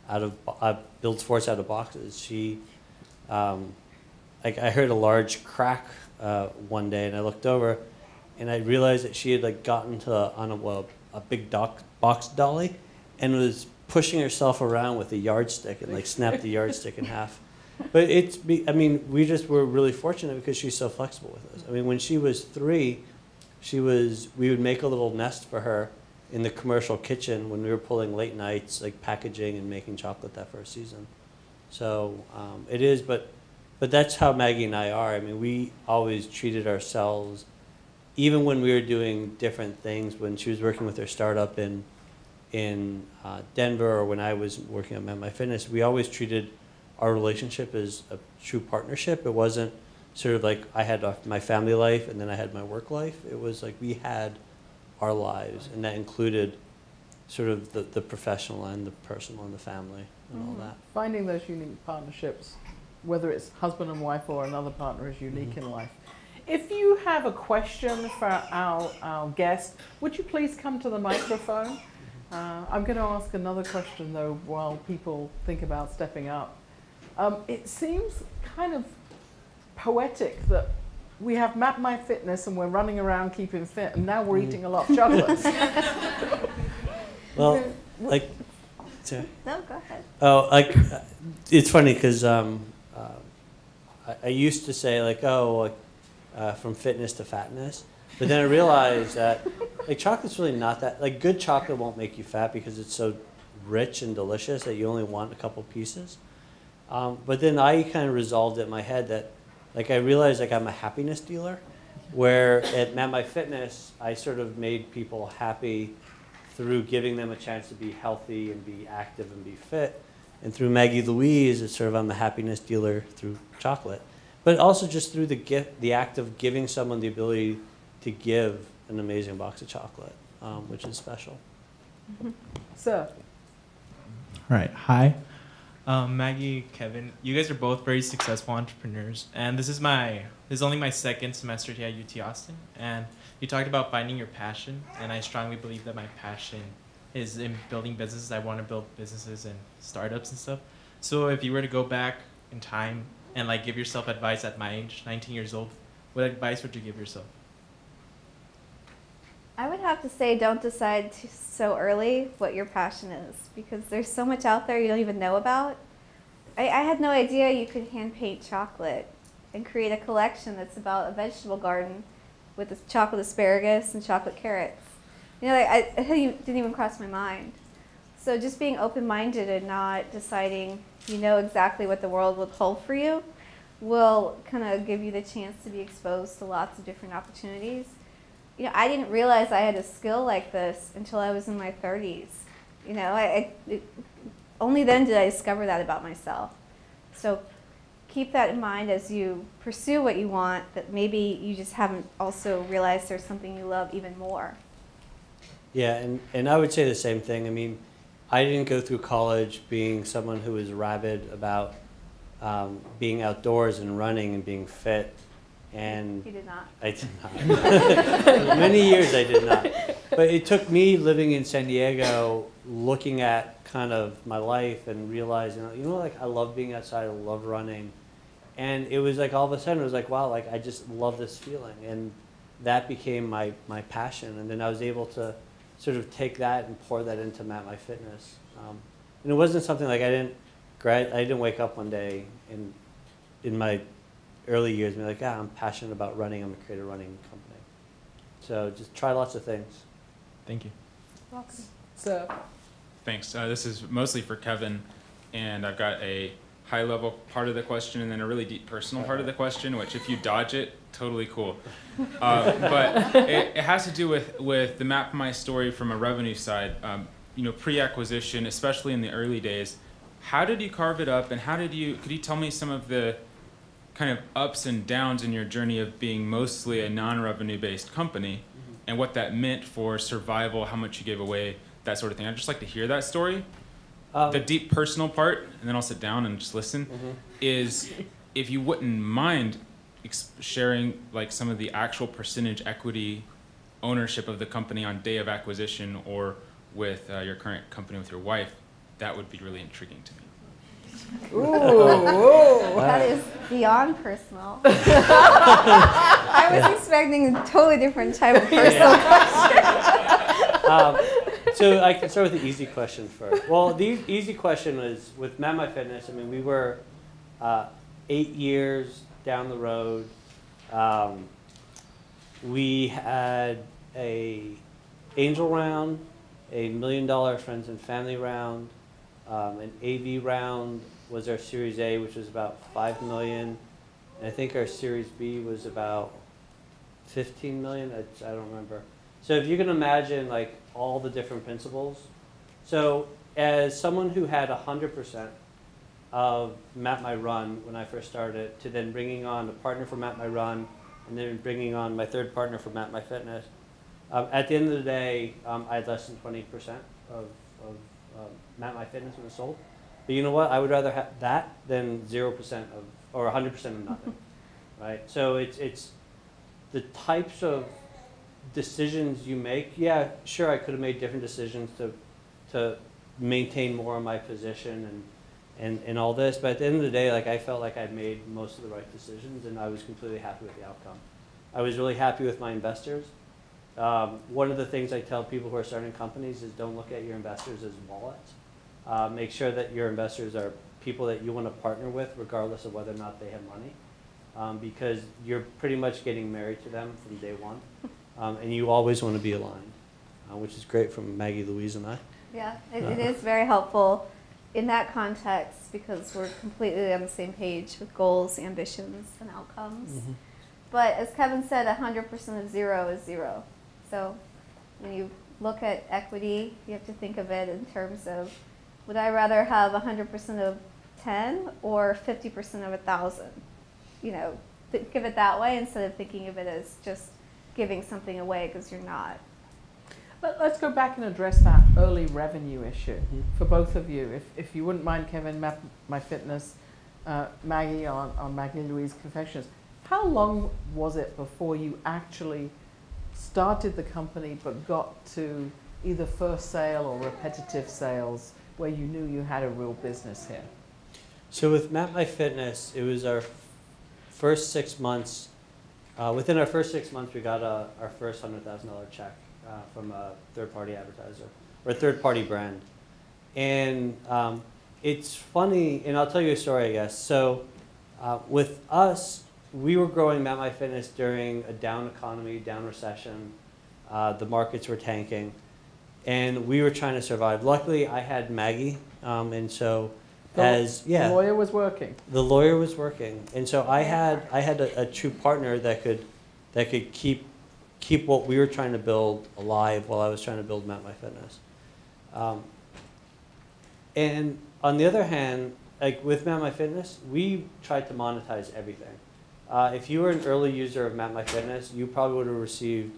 out of, uh, builds forts out of boxes. She, um, like I heard a large crack uh, one day, and I looked over, and I realized that she had like gotten to on a well, a big box dolly, and was pushing herself around with a yardstick and like snapped the yardstick in half. But it's, be, I mean, we just were really fortunate because she's so flexible with us. I mean, when she was three, she was, we would make a little nest for her in the commercial kitchen when we were pulling late nights, like packaging and making chocolate that first season. So um, it is, but but that's how Maggie and I are. I mean, we always treated ourselves, even when we were doing different things. When she was working with her startup in in uh, Denver, or when I was working at My Fitness, we always treated our relationship as a true partnership. It wasn't sort of like I had my family life and then I had my work life. It was like we had our lives, and that included sort of the, the professional and the personal and the family and all Mhm. that. Finding those unique partnerships, whether it's husband and wife or another partner, is unique in life. If you have a question for our, our guest, would you please come to the microphone? Uh, I'm going to ask another question though while people think about stepping up. Um, it seems kind of poetic that we have Map My Fitness and we're running around keeping fit, and now we're Mm. eating a lot of chocolates. Well, like, sorry. No, go ahead. Oh, like uh, it's funny because um, uh, I, I used to say like, oh, like uh, from fitness to fatness, but then I realized that like chocolate's really not that like good chocolate won't make you fat because it's so rich and delicious that you only want a couple pieces. Um, but then I kind of resolved it in my head that like I realized like I'm a happiness dealer, where at Map My Fitness I sort of made people happy through giving them a chance to be healthy and be active and be fit. And through Maggie Louise, it's sort of I'm a happiness dealer through chocolate. But also just through the gift, the act of giving someone the ability to give an amazing box of chocolate, um, which is special. Sir, All right. Hi. Um, Maggie, Kevin, you guys are both very successful entrepreneurs, and this is my this is only my second semester here at UT Austin. And you talked about finding your passion, and I strongly believe that my passion is in building businesses. I want to build businesses and startups and stuff. So if you were to go back in time and like give yourself advice at my age, 19 years old, what advice would you give yourself? I would have to say don't decide so early what your passion is because there's so much out there you don't even know about. I, I had no idea you could hand paint chocolate and create a collection that's about a vegetable garden with chocolate asparagus and chocolate carrots. You know, like, I, it didn't even cross my mind. So just being open-minded and not deciding you know exactly what the world will hold for you will kind of give you the chance to be exposed to lots of different opportunities you know, I didn't realize I had a skill like this until I was in my 30s. You know, I, I only then did I discover that about myself. So keep that in mind as you pursue what you want, that maybe you just haven't also realized there's something you love even more. Yeah, and, and I would say the same thing. I mean, I didn't go through college being someone who was rabid about um, being outdoors and running and being fit. And You did not. I did not. Many years I did not. But it took me living in San Diego, looking at kind of my life and realizing, you know, like I love being outside, I love running. And it was like all of a sudden, it was like, wow, like I just love this feeling. And that became my, my passion. And then I was able to sort of take that and pour that into Map My Fitness. Um, and it wasn't something like I didn't, grad, I didn't wake up one day in, in my early years and be like, ah, I'm passionate about running. I'm gonna create a running company. So just try lots of things. Thank you. Welcome. So, Thanks. Uh, this is mostly for Kevin, and I've got a high level part of the question and then a really deep personal part of the question, which if you dodge it, totally cool. Uh, but it, it has to do with, with the map my story from a revenue side. Um, you know, pre-acquisition, especially in the early days. How did you carve it up, and how did you? Could you tell me some of the kind of ups and downs in your journey of being mostly a non-revenue based company, and what that meant for survival, how much you gave away, that sort of thing. I'd just like to hear that story Um, the deep personal part, and then I'll sit down and just listen, mhm. is if you wouldn't mind ex- sharing like some of the actual percentage equity ownership of the company on day of acquisition or with uh, your current company with your wife, that would be really intriguing to me. Ooh, ooh. That is beyond personal. I was expecting a totally different type of personal question. um, so I can start with the easy question first. Well, the easy question is with Map My Fitness. I mean, we were uh, eight years down the road. Um, we had a angel round, a million dollar friends and family round, um, an AV round was our Series A, which was about five million, and I think our Series B was about fifteen million. I, I don't remember. So if you can imagine like all the different principles. So as someone who had hundred percent of Map My Run when I first started, to then bringing on a partner for Map My Run, and then bringing on my third partner for Map My Fitness. Um, at the end of the day, um, I had less than twenty percent of, of um, My Fitness when it sold. But you know what? I would rather have that than zero percent of, or hundred percent of nothing, right? So it's it's the types of decisions you make. Yeah, sure, I could have made different decisions to to maintain more of my position and and, and all this. But at the end of the day, like I felt like I'd made most of the right decisions, and I was completely happy with the outcome. I was really happy with my investors. Um, one of the things I tell people who are starting companies is don't look at your investors as wallets. Uh, make sure that your investors are people that you want to partner with, regardless of whether or not they have money, um, because you're pretty much getting married to them from day one, um, and you always want to be aligned, uh, which is great from Maggie, Louise, and I. Yeah, it, it is very helpful in that context because we're completely on the same page with goals, ambitions, and outcomes. But as Kevin said, 100% of zero is zero. So when you look at equity, you have to think of it in terms of would I rather have 100% of 10 or 50% of 1,000? You know, think of it that way instead of thinking of it as just giving something away because you're not. But Let, us go back and address that early revenue issue Mhm. for both of you. If, if you wouldn't mind, Kevin, Map My Fitness, uh, Maggie on, on Maggie Louise Confections. How long was it before you actually started the company but got to either first sale or repetitive sales where you knew you had a real business here? So with Map My Fitness, it was our first six months. Uh, within our first six months, we got a, our first hundred thousand dollar check uh, from a third party advertiser or a third party brand, and um, it's funny. And I'll tell you a story, I guess. So uh, with us, we were growing Map My Fitness during a down economy, down recession. Uh, the markets were tanking, and we were trying to survive. Luckily, I had Maggie, um, and so The- as yeah, The lawyer was working. the lawyer was working, and so I had I had a, a true partner that could that could keep keep what we were trying to build alive while I was trying to build Map My Fitness. Um, And on the other hand, like with Map My Fitness, we tried to monetize everything. Uh, if you were an early user of Map My Fitness, you probably would have received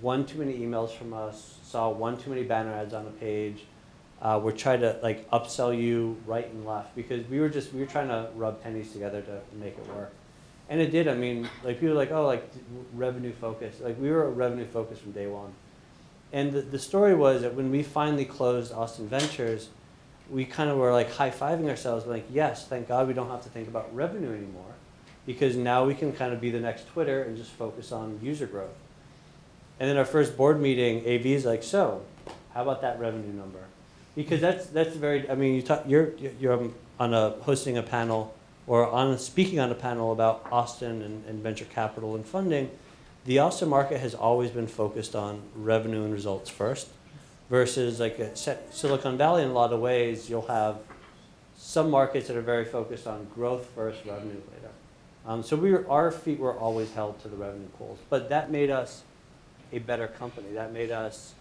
one too many emails from us, saw one too many banner ads on a page. Uh, we're trying to like upsell you right and left because we were just we were trying to rub pennies together to make it work, and it did. I mean, like people were like oh like revenue focus. Like we were revenue focused from day one, and the, the story was that when we finally closed Austin Ventures, we kind of were like high fiving ourselves, like yes, thank God we don't have to think about revenue anymore, because now we can kind of be the next Twitter and just focus on user growth. And then our first board meeting, AV is like, so, how about that revenue number? Because that's that's very. I mean, you talk, you're you're um, on a hosting a panel or on a, speaking on a panel about Austin and, and venture capital and funding. The Austin market has always been focused on revenue and results first, versus like Silicon Valley. In a lot of ways, you'll have some markets that are very focused on growth first, revenue later. Um, so we our feet were always held to the revenue pools, but that made us a better company. That made us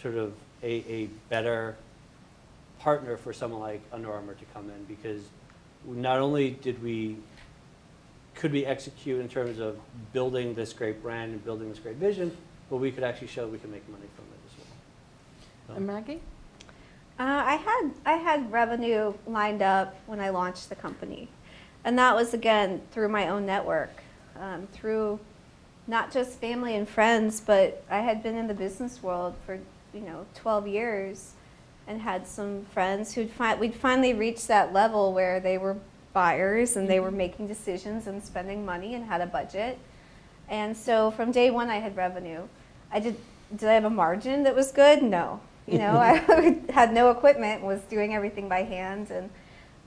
sort of a, a better partner for someone like Under Armour to come in because not only did we could we execute in terms of building this great brand and building this great vision, but we could actually show we can make money from it as well. So- And Maggie? Uh, I had I had revenue lined up when I launched the company, and that was again through my own network, um, through not just family and friends, but I had been in the business world for you know 12 years, and had some friends who'd fi- we'd finally reached that level where they were buyers and they were mm-hmm. making decisions and spending money and had a budget, and so from day one I had revenue. I did. Did I have a margin that was good? No. You know, I had no equipment, was doing everything by hand and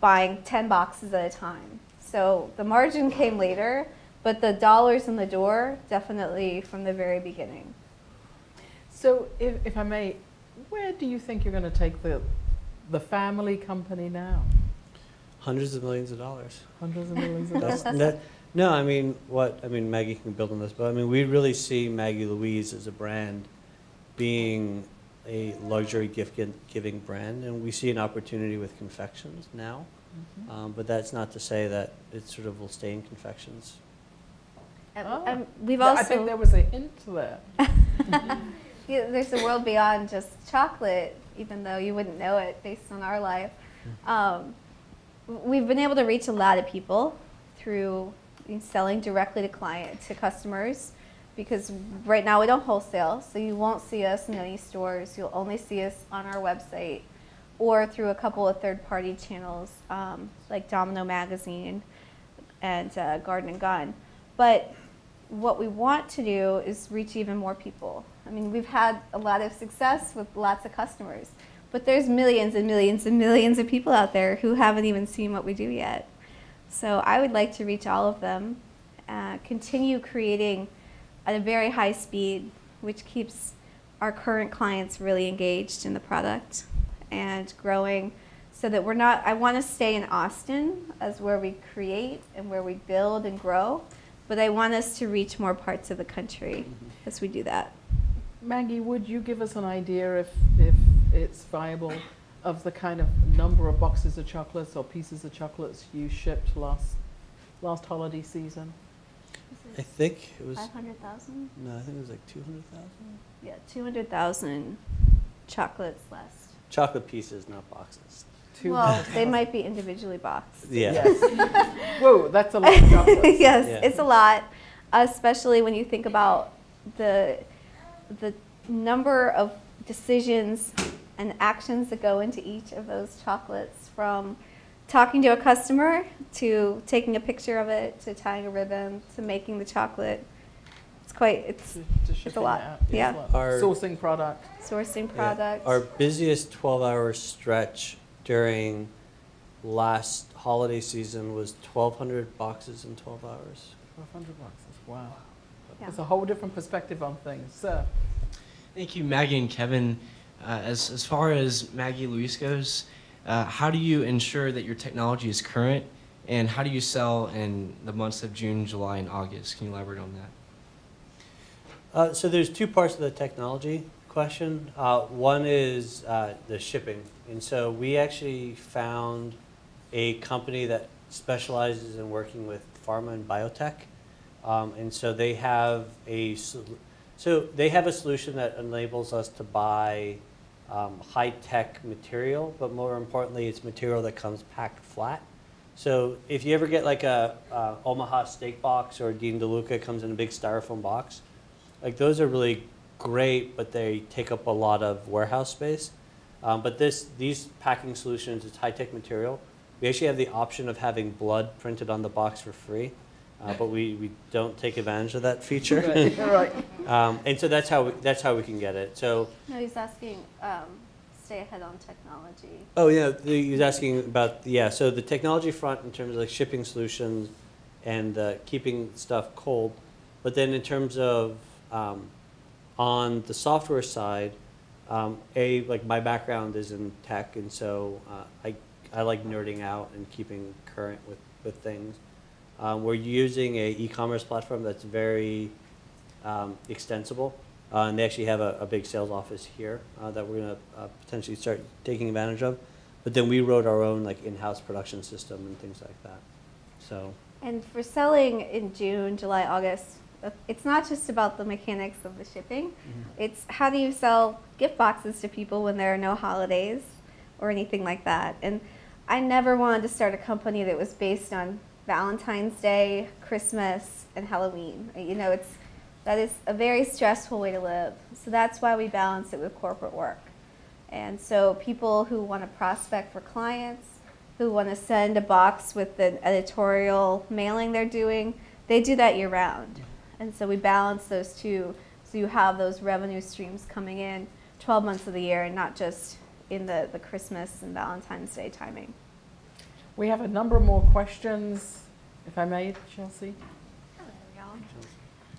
buying 10 boxes at a time. So the margin came later, but the dollars in the door definitely from the very beginning. So, if, if I may, where do you think you're going to take the, the family company now? Hundreds of millions of dollars. Hundreds of millions of dollars? that, no, I mean, what, I mean, Maggie can build on this, but I mean, we really see Maggie Louise as a brand being a luxury gift giving brand, and we see an opportunity with confections now. Mhm. Um, but that's not to say that it sort of will stay in confections. Oh. and we've I think there was a hint there. Yeah, there's a world beyond just chocolate, even though you wouldn't know it based on our life. Um, we've been able to reach a lot of people through selling directly to client to customers because right now we don't wholesale, so you won't see us in any stores. You'll only see us on our website or through a couple of third-party channels um, like Domino Magazine and uh, Garden and Gun. But what we want to do is reach even more people. I mean, we've had a lot of success with lots of customers, but there's millions and millions and millions of people out there who haven't even seen what we do yet. So I would like to reach all of them, uh, continue creating at a very high speed, which keeps our current clients really engaged in the product and growing so that we're not, I want to stay in Austin as where we create and where we build and grow, but I want us to reach more parts of the country mm-hmm. as we do that. Maggie, would you give us an idea if, if it's viable of the kind of number of boxes of chocolates or pieces of chocolates you shipped last, last holiday season? I think it was, 500,000? no, I think it was like 200,000? Yeah, 200,000 chocolates last. Chocolate pieces, not boxes. Two Well, hundred they might be individually boxed. Yeah. Yes. Whoa, that's a lot of yes, Yeah. it's a lot, especially when you think about the the number of decisions and actions that go into each of those chocolates from talking to a customer to taking a picture of it to tying a ribbon to making the chocolate. It's quite it's To- to shipping lot, it out. It's a yeah. lot. Our- Sourcing product. sourcing Yeah. product. Our busiest 12-hour stretch during last holiday season was 1,200 boxes in 12 hours. Twelve hundred boxes, wow. Yeah. It's a whole different perspective on things. Sir, Thank you, Maggie and Kevin. Uh, as, as far as Maggie Louise goes, uh, how do you ensure that your technology is current? And how do you sell in the months of June, July, and August? Can you elaborate on that? Uh, so there's two parts of the technology. Question. Uh, one is uh, the shipping. And so we actually found a company that specializes in working with pharma and biotech. Um, and so they have a so they have a solution that enables us to buy um, high tech material, but more importantly, it's material that comes packed flat. So if you ever get like a, uh Omaha steak box or Dean DeLuca comes in a big styrofoam box, like those are really great, but they take up a lot of warehouse space. Um, but this, these packing solutions, it's high-tech material. We actually have the option of having blood printed on the box for free, uh, but we, we don't take advantage of that feature. Right, right. um, and so that's how we, that's how we can get it. So, No, he's asking, um, stay ahead on technology. oh yeah, the, he was asking about yeah. So the technology front in terms of like shipping solutions and uh, keeping stuff cold, but then in terms of um, on the software side, um, a like my background is in tech, and so uh, I I like nerding out and keeping current with with things. Um, we're using a e-commerce platform that's very um, extensible, uh, and they actually have a, a big sales office here uh, that we're going to uh, potentially start taking advantage of. But then we wrote our own like in-house production system and things like that. So And for selling in June, July, August, it's not just about the mechanics of the shipping. Mm-hmm. It's how do you sell gift boxes to people when there are no holidays or anything like that. And I never wanted to start a company that was based on Valentine's Day, Christmas, and Halloween. You know, it's that is a very stressful way to live. So that's why we balance it with corporate work. And so people who want to prospect for clients, who want to send a box with the editorial mailing they're doing, they do that year round. And so we balance those two so you have those revenue streams coming in 12 months of the year and not just in the, the Christmas and Valentine's Day timing. We have a number more questions, if I may, Chelsea.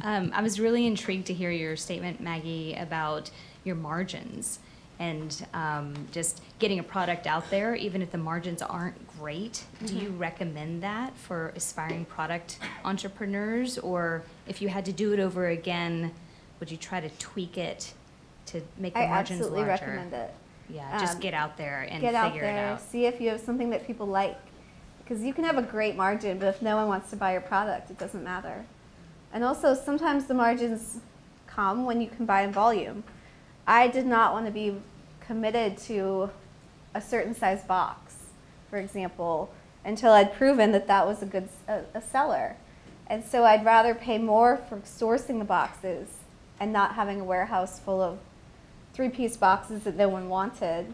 Um, I was really intrigued to hear your statement, Maggie, about your margins and um, just getting a product out there, even if the margins aren't great. Do you recommend that for aspiring product entrepreneurs? Or if you had to do it over again, would you try to tweak it to make the I margins absolutely larger? recommend it. Yeah, just Um, get out there and Get out there, out. see if you have something that people like. Because you can have a great margin, but if no one wants to buy your product, it doesn't matter. And also, sometimes the margins come when you can buy in volume. I did not want to be committed to a certain size box, for example, until I'd proven that that was a good a, a seller. And so I'd rather pay more for sourcing the boxes and not having a warehouse full of three-piece boxes that no one wanted.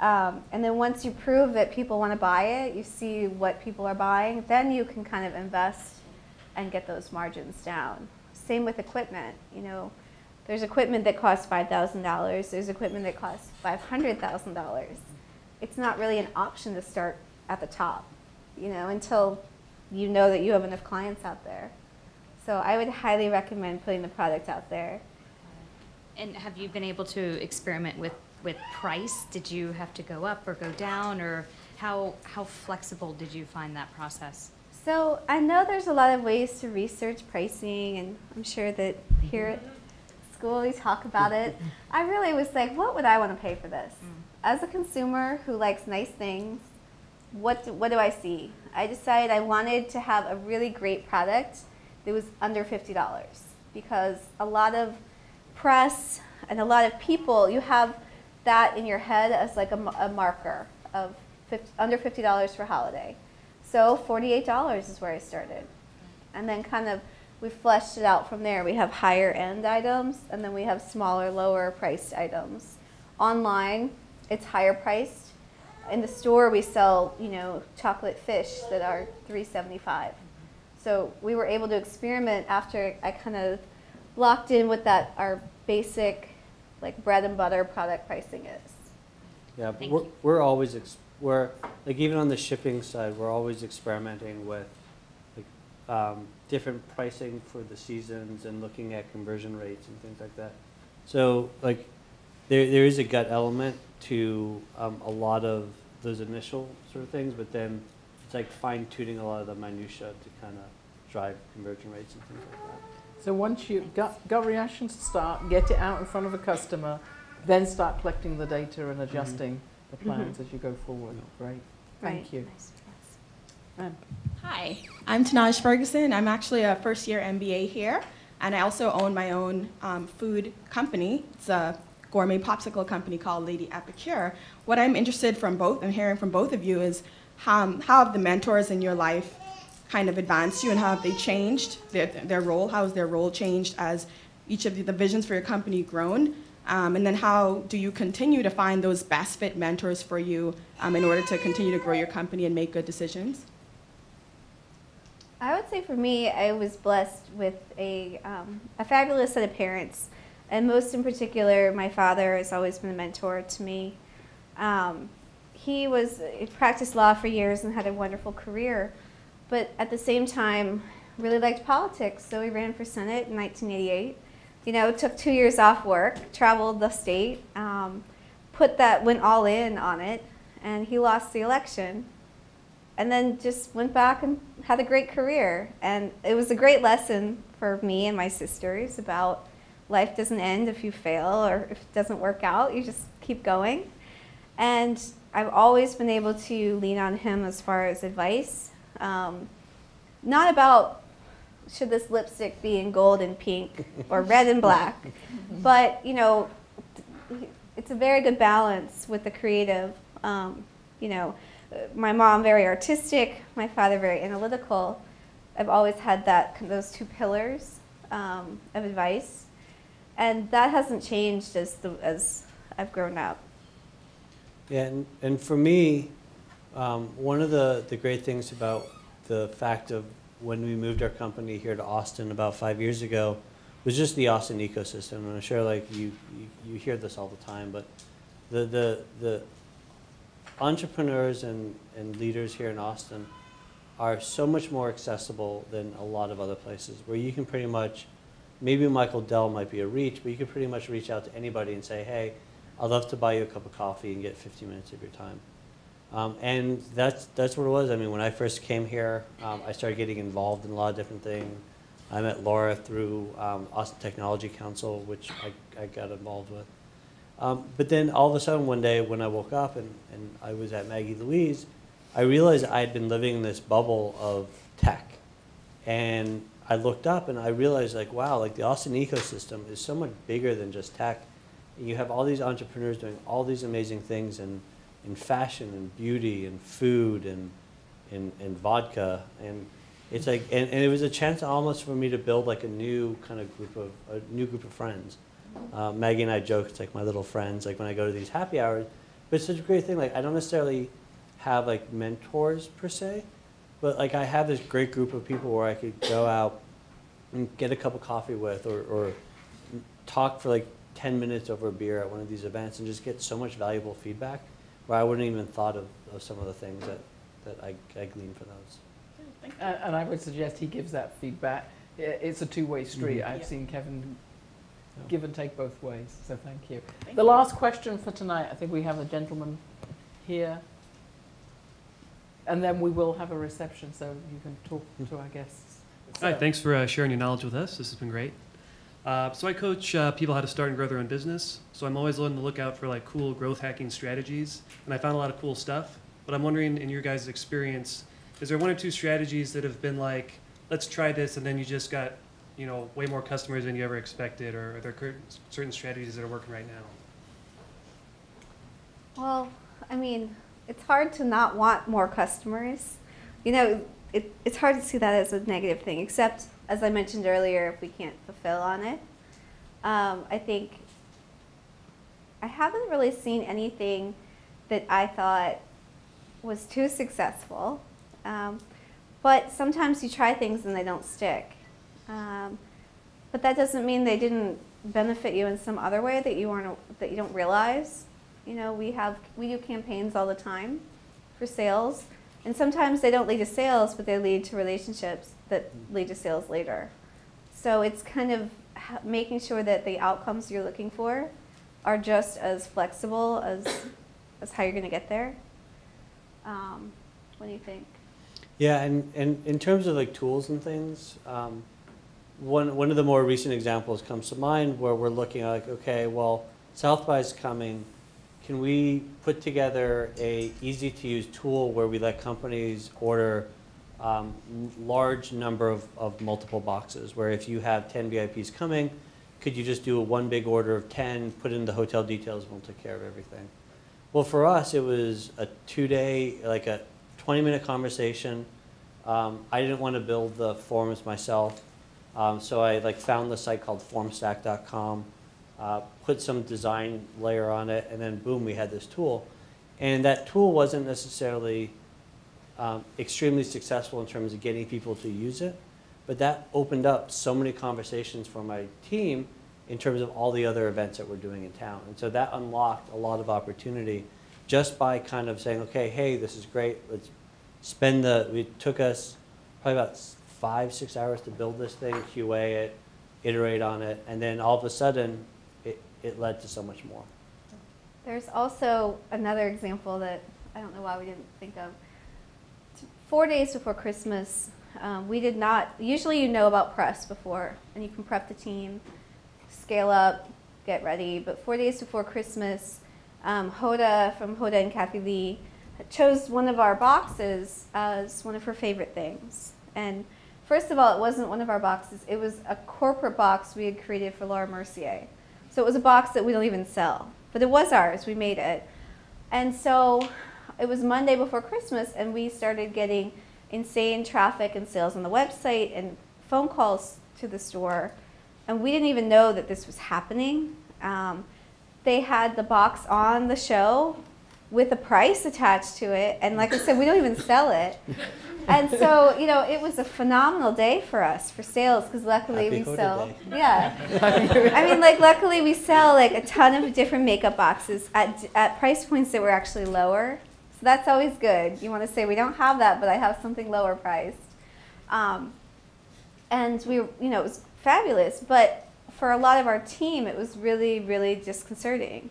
Um, and then once you prove that people want to buy it, you see what people are buying, then you can kind of invest and get those margins down. Same with equipment. You know, there's equipment that costs five thousand dollars. There's equipment that costs five hundred thousand dollars. It's not really an option to start at the top, you know, until you know that you have enough clients out there. So I would highly recommend putting the product out there. And have you been able to experiment with, with price? Did you have to go up or go down, or how, how flexible did you find that process? So I know there's a lot of ways to research pricing, and I'm sure that here at school we talk about it. I really was like, what would I want to pay for this? Mm. As a consumer who likes nice things, what do, what do I see? I decided I wanted to have a really great product that was under fifty dollars because a lot of press and a lot of people you have that in your head as like a marker of 50, under fifty dollars for holiday. So forty-eight dollars is where I started, and then kind of we fleshed it out from there. We have higher end items, and then we have smaller, lower priced items. Online, it's higher priced. In the store, we sell you know chocolate fish that are three seventy-five. So we were able to experiment after I kind of locked in what that our basic like bread and butter product pricing is. Yeah, we're, we're always, ex- we're, like even on the shipping side, we're always experimenting with like, um, different pricing for the seasons and looking at conversion rates and things like that. So like, there, there is a gut element to, um, a lot of those initial sort of things, but then it's like fine tuning a lot of the minutia to kind of drive conversion rates and things like that. So once you gut, gut reactions to start, get it out in front of a customer, then start collecting the data and adjusting the plans as you go forward. Great. Thank Right. you. Ma'am. Hi, I'm Tanaj Ferguson. I'm actually a first year MBA here, and I also own my own um, food company. It's a gourmet popsicle company called Lady Epicure. What I'm interested from both and hearing from both of you is how, how have the mentors in your life kind of advanced you and how have they changed their, their role? How has their role changed as each of the, the visions for your company grown? Um, and then how do you continue to find those best fit mentors for you um, in order to continue to grow your company and make good decisions? I would say for me, I was blessed with a, um, a fabulous set of parents. And most in particular, my father has always been a mentor to me. Um, he was he practiced law for years and had a wonderful career, but at the same time, really liked politics. So he ran for Senate in 1988. You know, took two years off work, traveled the state, um, put that went all in on it, and he lost the election and then just went back and had a great career. And it was a great lesson for me and my sisters about life doesn't end if you fail or if it doesn't work out, you just keep going. And I've always been able to lean on him as far as advice. Um, not about should this lipstick be in gold and pink or red and black, but you know, it's a very good balance with the creative. Um, you know, my mom very artistic, my father very analytical. I've always had that those two pillars um, of advice, and that hasn't changed as the as I've grown up. Yeah, and, and for me, um, one of the, the great things about the fact of when we moved our company here to Austin about five years ago was just the Austin ecosystem. And I'm sure like you, you, you hear this all the time, but the, the, the entrepreneurs and, and leaders here in Austin are so much more accessible than a lot of other places where you can pretty much, maybe Michael Dell might be a reach, but you can pretty much reach out to anybody and say, hey, I'd love to buy you a cup of coffee and get 15 minutes of your time. Um, and that's, that's what it was. I mean, when I first came here, um, I started getting involved in a lot of different things. I met Laura through um, Austin Technology Council, which I, I got involved with. Um, but then all of a sudden one day when I woke up and, and I was at Maggie Louise, I realized I had been living in this bubble of tech. And I looked up and I realized like, wow, like the Austin ecosystem is so much bigger than just tech. You have all these entrepreneurs doing all these amazing things in, in fashion and beauty and food and, and, and vodka. And it's like, and, and it was a chance almost for me to build like a new kind of group of, a new group of friends. Uh, Maggie and I joke, it's like my little friends, like when I go to these happy hours. But it's such a great thing. Like I don't necessarily have like mentors per se, but like I have this great group of people where I could go out and get a cup of coffee with or, or talk for like 10 minutes over a beer at one of these events and just get so much valuable feedback where I wouldn't even thought of, of some of the things that, that I, I glean from those. And, and I would suggest he gives that feedback. It's a two-way street. Mhm. I've Yeah. seen Kevin give and take both ways, so thank you. The last question for tonight, I think we have a gentleman here. And then we will have a reception, so you can talk to our guests. Hi, So- thanks for uh, sharing your knowledge with us. This has been great. Uh, so I coach uh, people how to start and grow their own business. So I'm always on the lookout for like cool growth hacking strategies, and I found a lot of cool stuff. But I'm wondering, in your guys' experience, is there one or two strategies that have been like, let's try this, and then you just got, you know, way more customers than you ever expected, or are there certain strategies that are working right now? Well, I mean, it's hard to not want more customers. You know, it, it's hard to see that as a negative thing, except, as I mentioned earlier, if we can't fulfill on it. Um, I think I haven't really seen anything that I thought was too successful. Um, but sometimes you try things and they don't stick. Um, but that doesn't mean they didn't benefit you in some other way that you weren't that you don't realize. You know, we have we do campaigns all the time for sales, and sometimes they don't lead to sales, but they lead to relationships that lead to sales later. So it's kind of making sure that the outcomes you're looking for are just as flexible as as how you're going to get there. Um, what do you think? Yeah, and, and in terms of like tools and things, um, one, one of the more recent examples comes to mind where we're looking at like, okay, well, South by is coming. Can we put together a easy to use tool where we let companies order um, large number of, of multiple boxes? Where if you have 10 VIPs coming, could you just do a one big order of 10, put in the hotel details, and we'll take care of everything? Well, for us, it was a two-day, like a 20-minute conversation. Um, I didn't want to build the forms myself, um, so I like found the site called Formstack.com, uh, put some design layer on it, and then boom, we had this tool. And that tool wasn't necessarily um, extremely successful in terms of getting people to use it, but that opened up so many conversations for my team in terms of all the other events that we're doing in town. And so that unlocked a lot of opportunity just by kind of saying, okay, hey, this is great. Let's spend the, it took us probably about five, six hours to build this thing, QA it, iterate on it, and then all of a sudden, it, led to so much more. There's also another example that I don't know why we didn't think of. Four days before Christmas, um, we did not, usually you know about press before, and you can prep the team, scale up, get ready. But four days before Christmas, um, Hoda from Hoda and Kathie Lee chose one of our boxes as one of her favorite things. And first of all, it wasn't one of our boxes, it was a corporate box we had created for Laura Mercier. So it was a box that we don't even sell, but it was ours. We made it. And so it was Monday before Christmas, and we started getting insane traffic and sales on the website and phone calls to the store. And we didn't even know that this was happening. Um, they had the box on the show with a price attached to it. And like I said, we don't even sell it. And so, you know, it was a phenomenal day for us for sales because luckily Happy we sell. Day. Yeah. I mean, like, luckily we sell like a ton of different makeup boxes at, at price points that were actually lower. So that's always good. You want to say, we don't have that, but I have something lower priced. Um, and we, you know, it was fabulous. But for a lot of our team, it was really, really disconcerting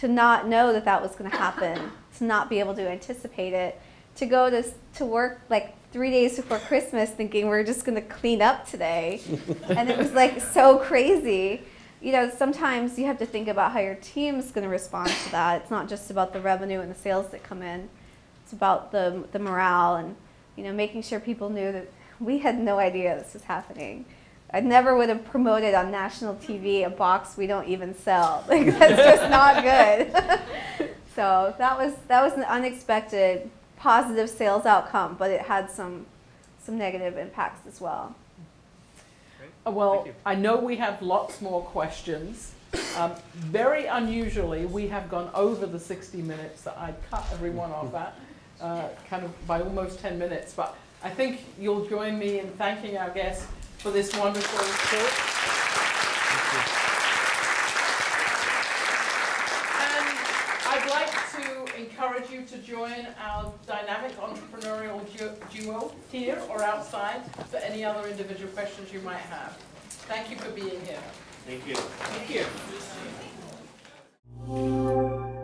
to not know that that was going to happen, to not be able to anticipate it, to go to, to work like three days before Christmas thinking we're just going to clean up today. and it was like so crazy. You know, sometimes you have to think about how your team's going to respond to that. It's not just about the revenue and the sales that come in. It's about the, the morale and, you know, making sure people knew that we had no idea this was happening. I never would have promoted on national TV a box we don't even sell. Like that's just not good. so that was that was an unexpected positive sales outcome, but it had some some negative impacts as well. Uh, Well, I know we have lots more questions. Um, very unusually, we have gone over the 60 minutes that I cut everyone off at, uh, kind of by almost 10 minutes. But I think you'll join me in thanking our guests for this wonderful talk. And I'd like to encourage you to join our dynamic entrepreneurial du- duo here or outside for any other individual questions you might have. Thank you for being here. Thank you. Thank you.